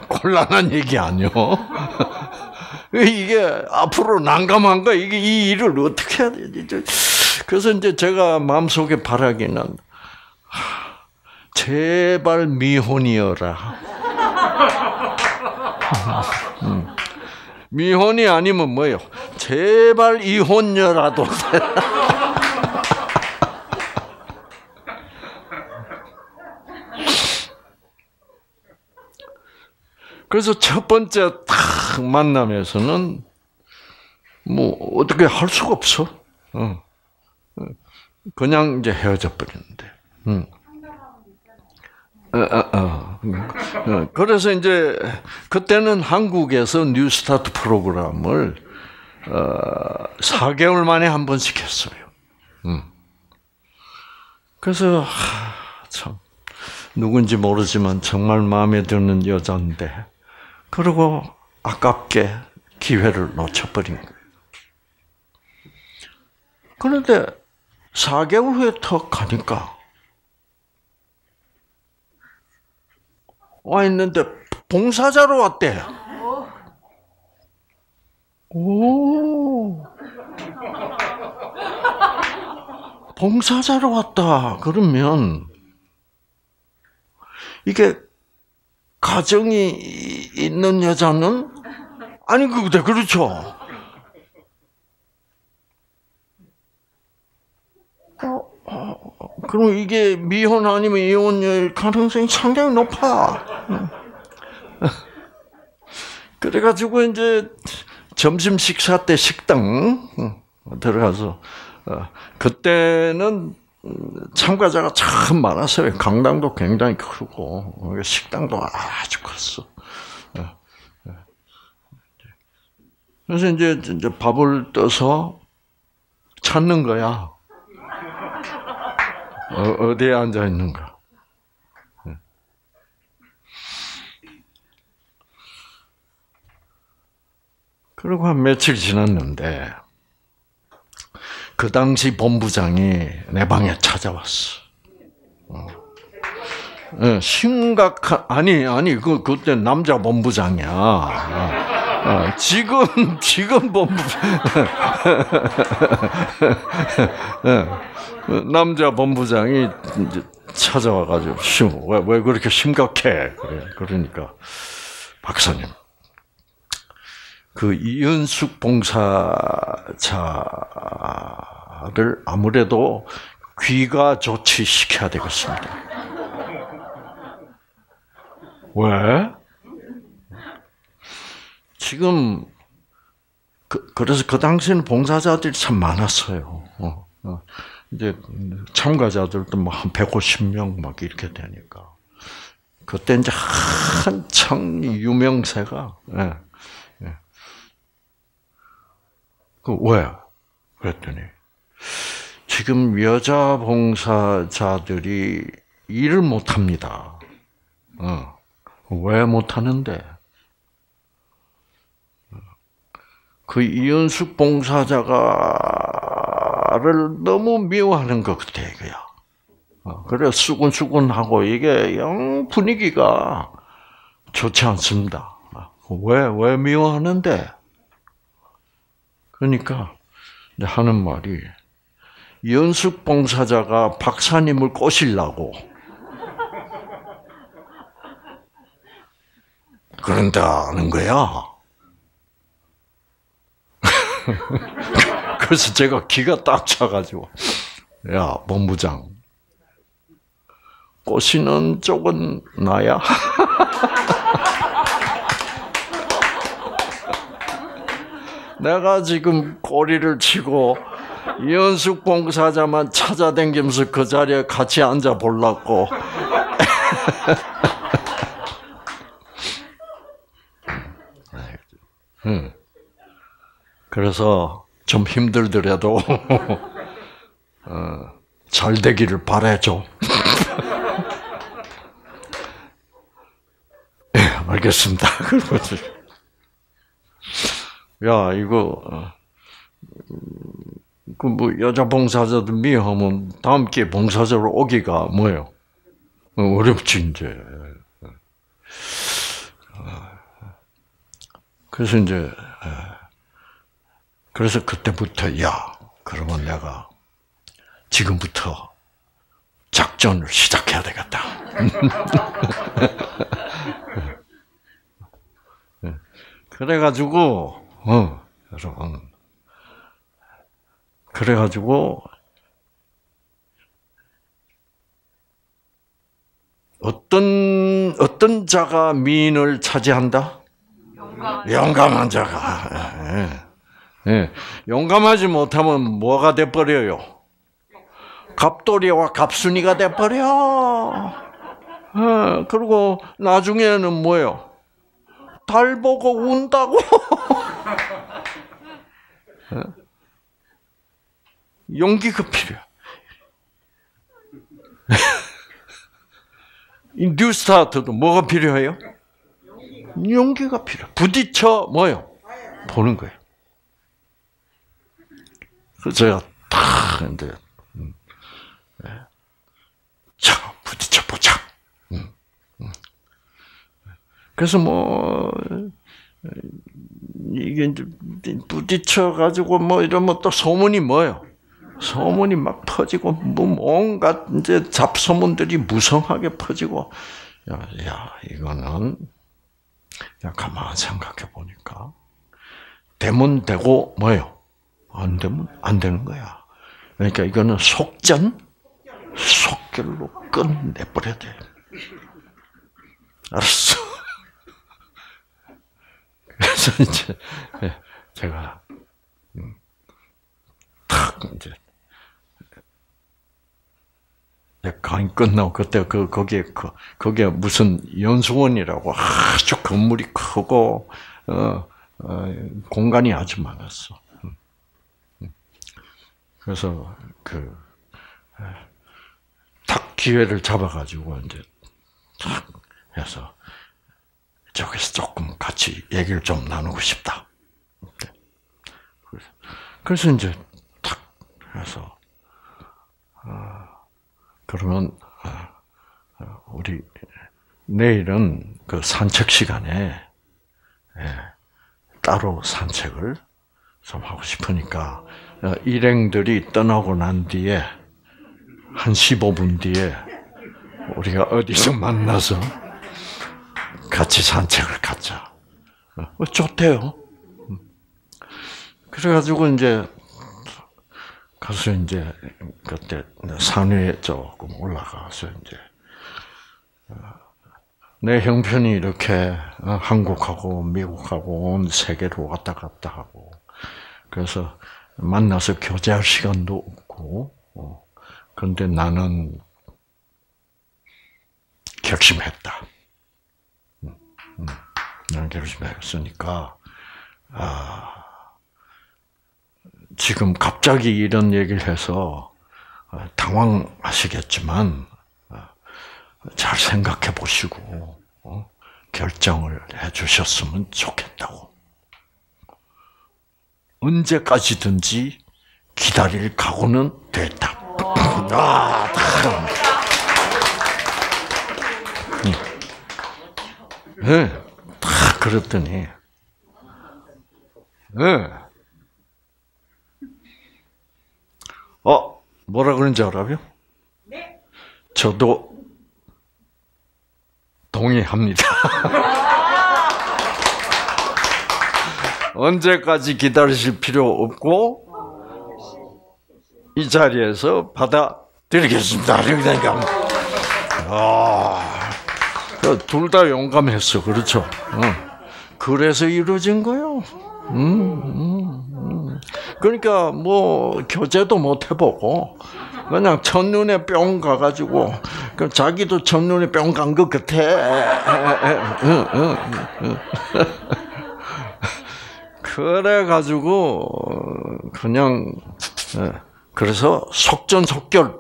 곤란한 얘기 아니요? 이게 앞으로 난감한 거 이게 이 일을 어떻게 해야 되지? 그래서 이제 제가 마음속에 바라기는 제발 미혼이어라. 음. 미혼이 아니면 뭐요? 제발 이혼녀라도. 그래서 첫 번째 탁 만남에서는 뭐 어떻게 할 수가 없어. 어. 그냥 이제 헤어져 버리는데. 음. 어, 어, 어. 어. 그래서 이제 그때는 한국에서 뉴스타트 프로그램을 어, 4개월 만에 한 번씩 했어요. 음. 그래서 하, 참 누군지 모르지만 정말 마음에 드는 여자인데 그리고 아깝게 기회를 놓쳐버린 거예요. 그런데 4개월 후에 턱 가니까 와 있는데 봉사자로 왔대. 오. 봉사자로 왔다. 그러면 이게 가정이 있는 여자는 아니 그때 그렇죠. 어, 어, 그럼 이게 미혼 아니면 이혼일 가능성이 상당히 높아. 그래가지고 이제 점심 식사 때 식당 들어가서 어, 그때는 참가자가 참 많았어요. 강당도 굉장히 크고 식당도 아주 컸어. 어, 어. 그래서 이제 밥을 떠서 찾는 거야. 어, 디에 앉아 있는가? 그리고 한 며칠 지났는데 그 당시 본부장이 내 방에 찾아왔어. 어. 네, 심각한 아니 아니 그 그때 남자 본부장이야. 어, 어, 지금 지금 본부 네, 남자 본부장이 찾아와가지고 왜왜 왜 그렇게 심각해? 그래 그러니까 박사님 그 이은숙 봉사자를 아무래도 귀가 조치시켜야 되겠습니다. 왜? 지금 그, 그래서 그 당시에는 봉사자들이 참 많았어요. 어, 어. 이제 참가자들도 뭐 한 150명 막 이렇게 되니까 그때 이제 한창 유명세가 예. 그 왜? 그랬더니 지금 여자 봉사자들이 일을 못 합니다. 어. 왜 못 하는데? 그 이연숙 봉사자가를 너무 미워하는 것 같아, 이거야. 어. 그래, 수근수근하고 이게 영 분위기가 좋지 않습니다. 왜, 왜 미워하는데? 그러니까 하는 말이 연숙 봉사자가 박사님을 꼬시려고 그런다는 거야. 그래서 제가 기가 딱 차가지고 야 본부장 꼬시는 쪽은 나야. 내가 지금 꼬리를 치고 연숙 봉사자만 찾아다니면서 그 자리에 같이 앉아 볼라고. 그래서 좀 힘들더라도 어, 잘 되기를 바래줘. 예, 알겠습니다. 야 이거 어, 그뭐 여자 봉사자들 미워하면 다음 기회 봉사자로 오기가 뭐예요? 어, 어렵지 이제. 그래서 이제 그래서 그때부터 야 그러면 내가 지금부터 작전을 시작해야 되겠다. 그래가지고 어, 여러분. 그래가지고, 어떤, 어떤 자가 미인을 차지한다? 용감한, 용감한 자가. 예. 예. 용감하지 못하면 뭐가 돼버려요? 갑돌이와 갑순이가 돼버려. 예. 그리고 나중에는 뭐예요? 달 보고 운다고. 예. 용기가 필요해. 이 뉴스타트도 뭐가 필요해요? 용기가 필요. 부딪혀 뭐요? 보는 거예요. 제가 탁 이제 음, 네. 자 부딪혀 보자. 음, 음. 그래서 뭐 이게 이제 부딪혀 가지고 뭐 이러면 또 소문이 뭐요? 소문이 막 퍼지고 뭐 뭔가 이제 잡소문들이 무성하게 퍼지고 야, 야 이거는 야 가만 생각해 보니까 되면 되고 뭐요? 안 되면 안 되는 거야. 그러니까 이거는 속전 속결로 끝내버려야 돼. 알았어. 그래서 이제 예, 제가 음, 탁 이제 강의 끝나고 그때 그 거기에 그 거기에 무슨 연수원이라고 아주 건물이 크고 어, 어 공간이 아주 많았어. 그래서 그 탁 기회를 잡아가지고 이제 탁 해서 저기서 조금 같이 얘기를 좀 나누고 싶다. 네. 그래서 이제 탁 해서 아. 그러면 아, 아, 우리 내일은 그 산책 시간에 예, 따로 산책을 좀 하고 싶으니까 어, 일행들이 떠나고 난 뒤에 한 15분 뒤에 우리가 어디서 만나서 같이 산책을 갖자. 어, 좋대요. 음. 그래가지고 이제 가서 이제 그때 산 위에 조금 올라가서 이제 어, 내 형편이 이렇게 어, 한국하고 미국하고 온 세계로 왔다 갔다 하고 그래서 만나서 교제할 시간도 없고 어, 그런데 나는 결심했다. 음, 음, 나는 결심했으니까 아. 지금 갑자기 이런 얘기를 해서 어, 당황하시겠지만 어, 잘 생각해 보시고 어, 결정을 해 주셨으면 좋겠다고. 언제까지든지 기다릴 각오는 됐다. 아, 네, 다 그랬더니, 네. 어, 뭐라 그런지 알아요? 네. 저도 동의합니다. 언제까지 기다리실 필요 없고 이 자리에서 받아드리겠습니다. 그러니까 아, 둘 다 용감했어, 그렇죠? 어. 그래서 이루어진 거요. 음, 음. 그러니까 뭐 교제도 못 해보고 그냥 첫눈에 뿅 가가지고 그 자기도 첫눈에 뿅 간 것 같아. 그래가지고 그냥 예, 그래서 속전속결.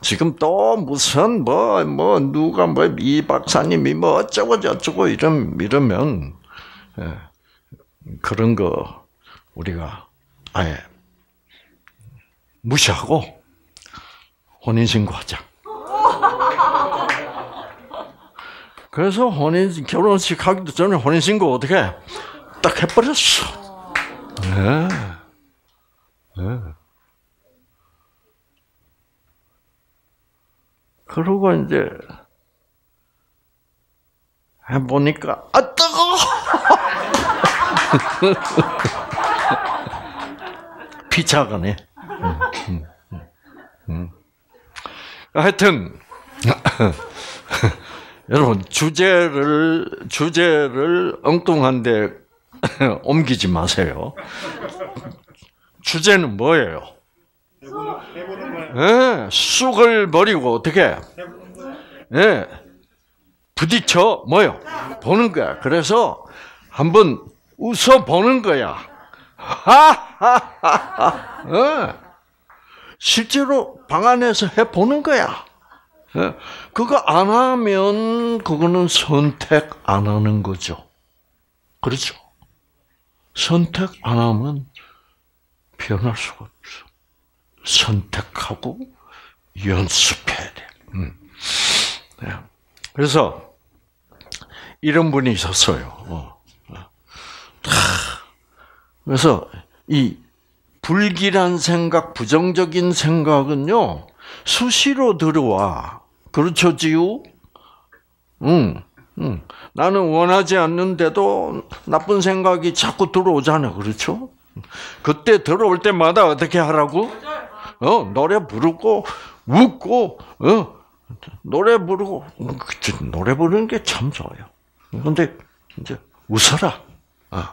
지금 또 무슨 뭐뭐 뭐 누가 뭐 이 박사님이 뭐 어쩌고 저쩌고 이런 이러면 예, 그런 거 우리가 아예 무시하고 혼인신고하자. 그래서 혼인 결혼식 하기도 전에 혼인신고 어떻게 딱 해버렸어. 네. 네. 그러고 이제 해보니까 아 뜨거. 피차가네. 음, 음, 음, 하여튼 여러분 주제를 주제를 엉뚱한데 옮기지 마세요. 주제는 뭐예요? 예, 쑥을 버리고 어떻게? 예, 부딪혀 뭐요? 보는 거야. 그래서 한번 웃어 보는 거야. 하하하하. 예. 실제로 방 안에서 해 보는 거야. 예. 그거 안 하면 그거는 선택 안 하는 거죠. 그렇죠? 선택 안 하면 변할 수가 없어. 선택하고 연습해야 돼. 음. 네. 그래서 이런 분이 있었어요. 어. 그래서 이 불길한 생각, 부정적인 생각은요 수시로 들어와. 그렇죠, 지우? 응, 응. 나는 원하지 않는데도 나쁜 생각이 자꾸 들어오잖아, 그렇죠? 그때 들어올 때마다 어떻게 하라고? 어, 노래 부르고, 웃고, 어, 노래 부르고, 노래 부르는 게 참 좋아요. 근데, 이제, 웃어라. 어.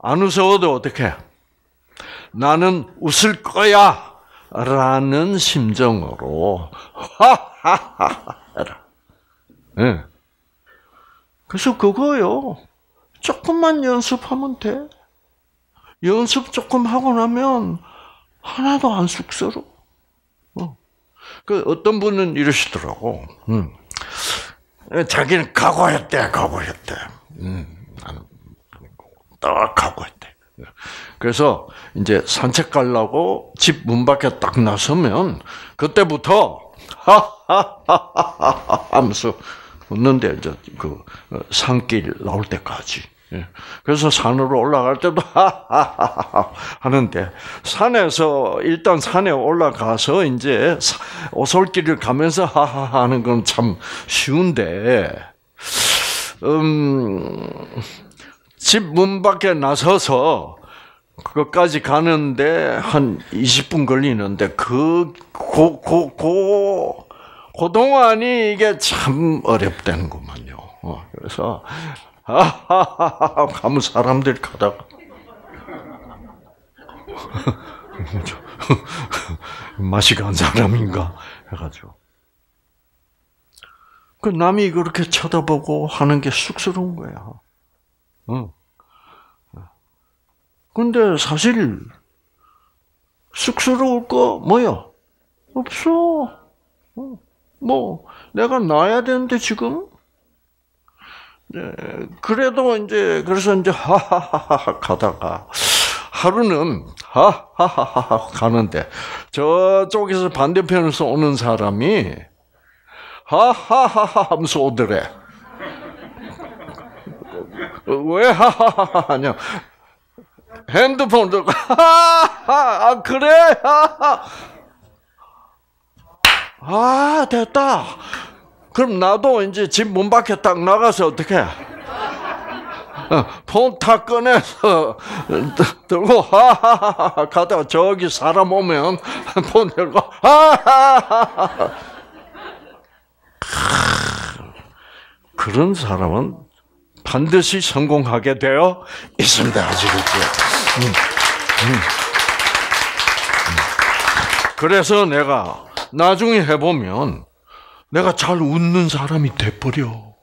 안 웃어도 어떻게? 나는 웃을 거야! 라는 심정으로, 하하하, 해라. 예. 그래서 그거요. 조금만 연습하면 돼. 연습 조금 하고 나면 하나도 안 쑥스러워. 어. 그 어떤 분은 이러시더라고. 음. 자기는 각오했대, 각오했대. 음, 딱 각오했대. 그래서 이제 산책 가려고 집 문 밖에 딱 나서면 그때부터 하하하하 하면서 웃는데 이제 그 산길 나올 때까지. 예. 그래서 산으로 올라갈 때도 하하하하 하는데 산에서 일단 산에 올라가서 이제 오솔길을 가면서 하하하 하는 건 참 쉬운데 음, 집 문 밖에 나서서 그것까지 가는데 한 20분 걸리는데 그 고 고 고 그동안이 이게 참 어렵다는구만요. 어, 그래서 하하하하 가면 사람들이 가다가 맛이 간 사람인가 해가지고 그 남이 그렇게 쳐다보고 하는 게 쑥스러운 거야. 어. 근데 사실 쑥스러울 거 뭐야? 없어. 어. 뭐 내가 놔야 되는데 지금 네, 그래도 이제 그래서 이제 하하하하 가다가 하루는 하하하하 가는데 저쪽에서 반대편에서 오는 사람이 하하하하 하면서 오더래. 왜 하하하하 하냐? 핸드폰 들고 하하 아 그래 하하 아 됐다. 그럼 나도 이제 집 문 밖에 딱 나가서 어떻게? 어, 폰탁 꺼내서 들고 하하하 가다가 저기 사람 오면 폰 들고 하하하 그런 사람은 반드시 성공하게 되어 있습니다. 아시겠죠? 음, 음. 음. 그래서 내가 나중에 해보면 내가 잘 웃는 사람이 돼버려.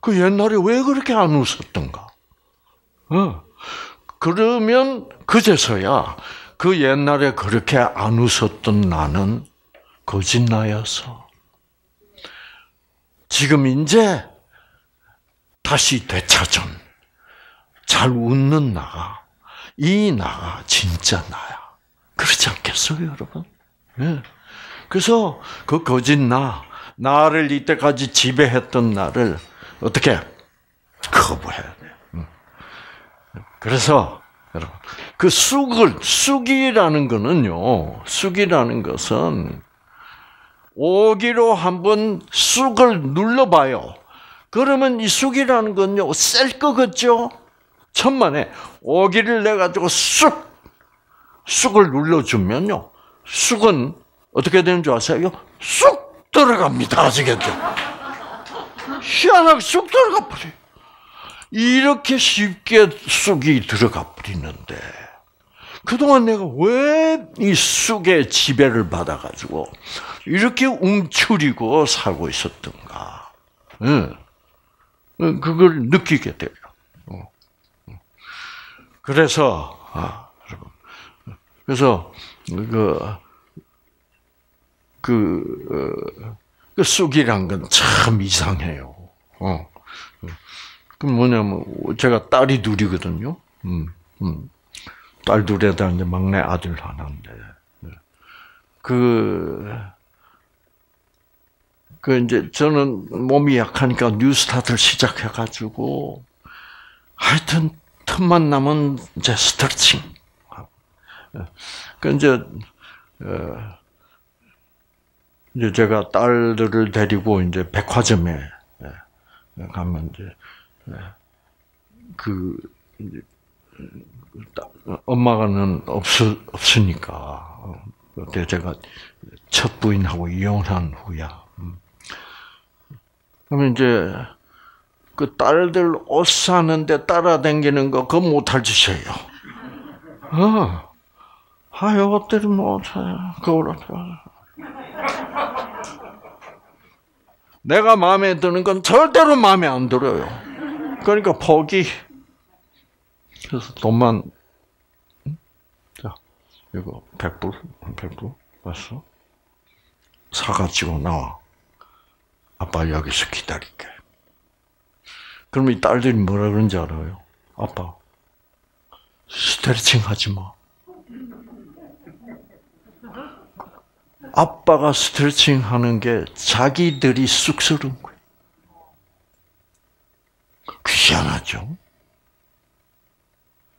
그 옛날에 왜 그렇게 안 웃었던가? 어. 그러면 그제서야 그 옛날에 그렇게 안 웃었던 나는 거짓 나였어. 지금 이제 다시 되찾은 잘 웃는 나가 이 나가 진짜 나야. 그렇지 않겠어요, 여러분? 네. 그래서 그 거짓 나, 나를 이때까지 지배했던 나를 어떻게 거부해야 돼. 그래서 여러분 그 쑥을 쑥이라는 거는요. 쑥이라는 것은 오기로 한번 쑥을 눌러봐요. 그러면 이 쑥이라는 건요 셀것 같죠? 천만에 오기를 내 가지고 쑥 쑥을 눌러주면요 쑥은 어떻게 되는 줄 아세요? 쑥 들어갑니다. 아시겠죠? 희한하게 쑥 들어가 버려요. 이렇게 쉽게 쑥이 들어가 버리는데 그동안 내가 왜 이 쑥의 지배를 받아가지고 이렇게 움츠리고 살고 있었던가? 응. 그걸 느끼게 돼요. 어. 그래서 아, 그래서 그, 그, 어, 그 쑥이란 건 참 이상해요. 어. 그 뭐냐면 제가 딸이 둘이거든요. 음, 음. 딸 둘에다 이제 막내 아들 하나인데 네. 그. 그 이제 저는 몸이 약하니까 뉴스타트를 시작해가지고 하여튼 틈만 나면 이제 스트레칭. 그 이제 어, 이제 제가 딸들을 데리고 이제 백화점에 예, 가면 이제 예, 그 엄마가는 없 없으니까 그때 제가 첫 부인하고 이혼한 후야. 음. 그러면 이제 그 딸들 옷 사는데 따라다니는 거 그거 못할 짓이에요. 어. 아, 요것들은 뭐, 그거로. 내가 마음에 드는 건 절대로 마음에 안 들어요. 그러니까 포기. 그래서 돈만, 자, 이거 100불, 100불, 봤어? 사가지고 나와. 아빠 여기서 기다릴게. 그러면 이 딸들이 뭐라 그런지 알아요? 아빠, 스트레칭 하지 마. 아빠가 스트레칭 하는 게 자기들이 쑥스러운 거예요. 귀찮하죠?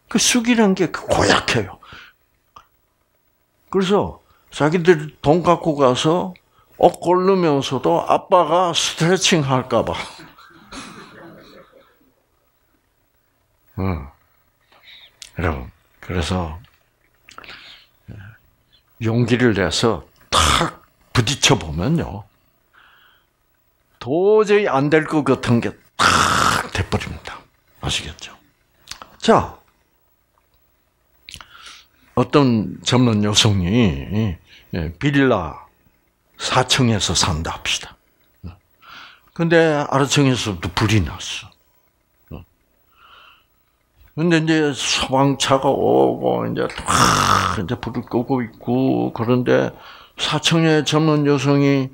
그 쑥이란 게 고약해요. 그래서 자기들 돈 갖고 가서 옷 고르면서도 아빠가 스트레칭 할까봐. 응. 여러분, 그래서 용기를 내서 탁 부딪혀 보면요. 도저히 안 될 것 같은 게 탁 돼버립니다. 아시겠죠? 자, 어떤 젊은 여성이 예, 비릴라 4층에서 산다 합시다. 근데 아래층에서도 불이 났어. 근데 이제 소방차가 오고 이제 막 이제 불을 끄고 있고 그런데 사청의 젊은 여성이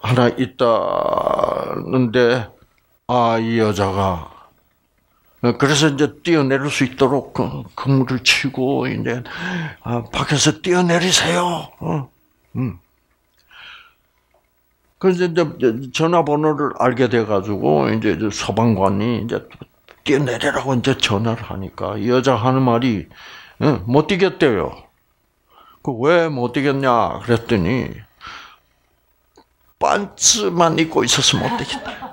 하나 있다는데 아 이 여자가 그래서 이제 뛰어내릴 수 있도록 그 그물을 치고 이제 아, 밖에서 뛰어내리세요. 어. 음. 그래서 이제 전화번호를 알게 돼가지고 이제 소방관이 이제 뛰어내리라고 이제 전화를 하니까 이 여자 하는 말이 못 뛰겠대요. 그 왜 못 뛰겠냐 그랬더니 반츠만 입고 있어서 못 뛰겠다.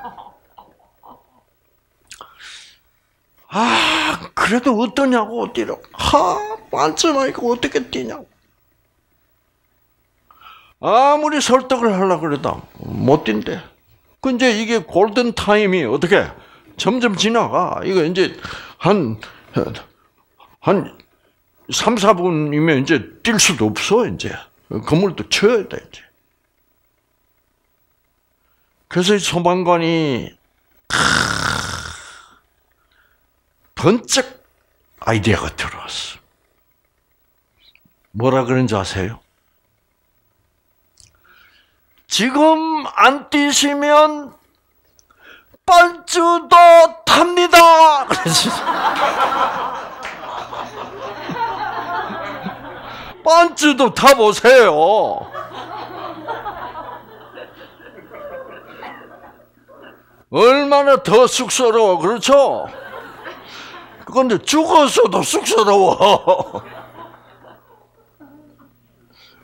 아 그래도 어떠냐고 뛰러. 하 반츠만 입고 어떻게 뛰냐고. 아무리 설득을 하려 그래도 못 뛴대. 근데 이게 골든 타임이 어떻게 점점 지나가. 이거 이제 한, 한 3, 4분이면 이제 뛸 수도 없어, 이제. 건물도 쳐야 돼, 이제. 그래서 소방관이, 번쩍 아이디어가 들어왔어. 뭐라 그런지 아세요? 지금 안 뛰시면 빤주도 탑니다. 빤주도 타보세요. 얼마나 더 쑥스러워, 그렇죠? 그런데 죽었어도 쑥스러워.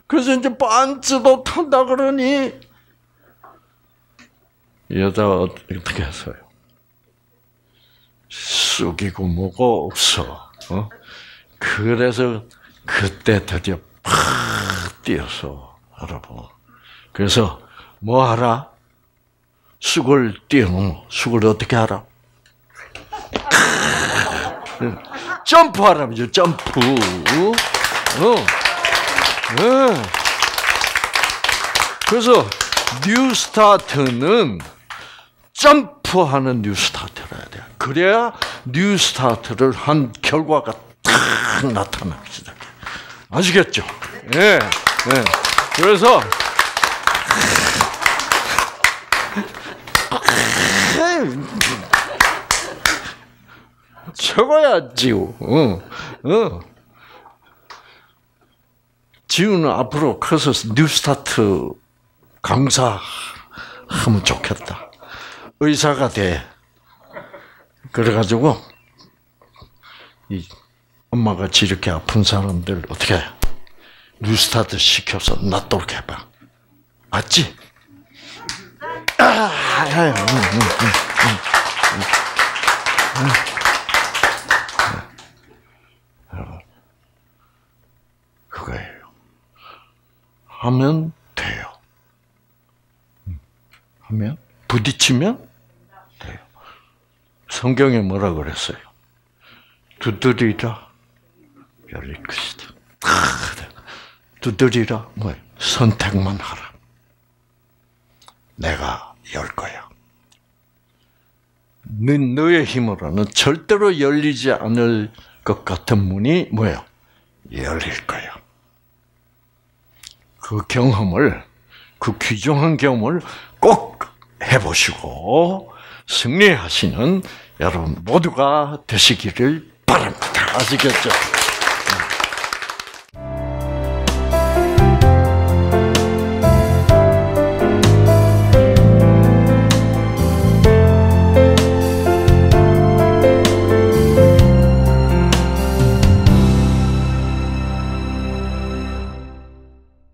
그래서 이제 빤츠도 탄다 그러니 여자가 어떻게 했어요? 쑥이고 뭐고 없어. 어? 그래서 그때 드디어 팍 뛰어서 여러분. 그래서 뭐 하라? 쑥을 띄어놓 쑥을 어떻게 하라? 점프하라면요, 점프. 어. 네. 그래서 New Start는 점프하는 New Start를 해야 돼요. 그래야 New Start를 한 결과가 딱 나타나기 시작해. 아시겠죠? 예. 네. 네. 그래서 지우. 어, 어. 지우는 앞으로 커서 뉴스타트 강사 하면 좋겠다. 의사가 돼. 그래가지고, 이 엄마가 이렇게 아픈 사람들 어떻게 뉴스타트 시켜서 낫도록 해봐. 맞지? 아, 음, 음, 음, 그거예요. 하면 돼요. 하면 부딪히면 돼요. 성경에 뭐라 그랬어요? 두드리라 열릴 것이다. 두드리라 뭐 선택만 하라. 내가 열 거야. 너의 힘으로는 절대로 열리지 않을 것 같은 문이 뭐예요? 열릴 거야. 그 경험을, 그 귀중한 경험을 꼭 해보시고 승리하시는 여러분 모두가 되시기를 바랍니다. 아시겠죠?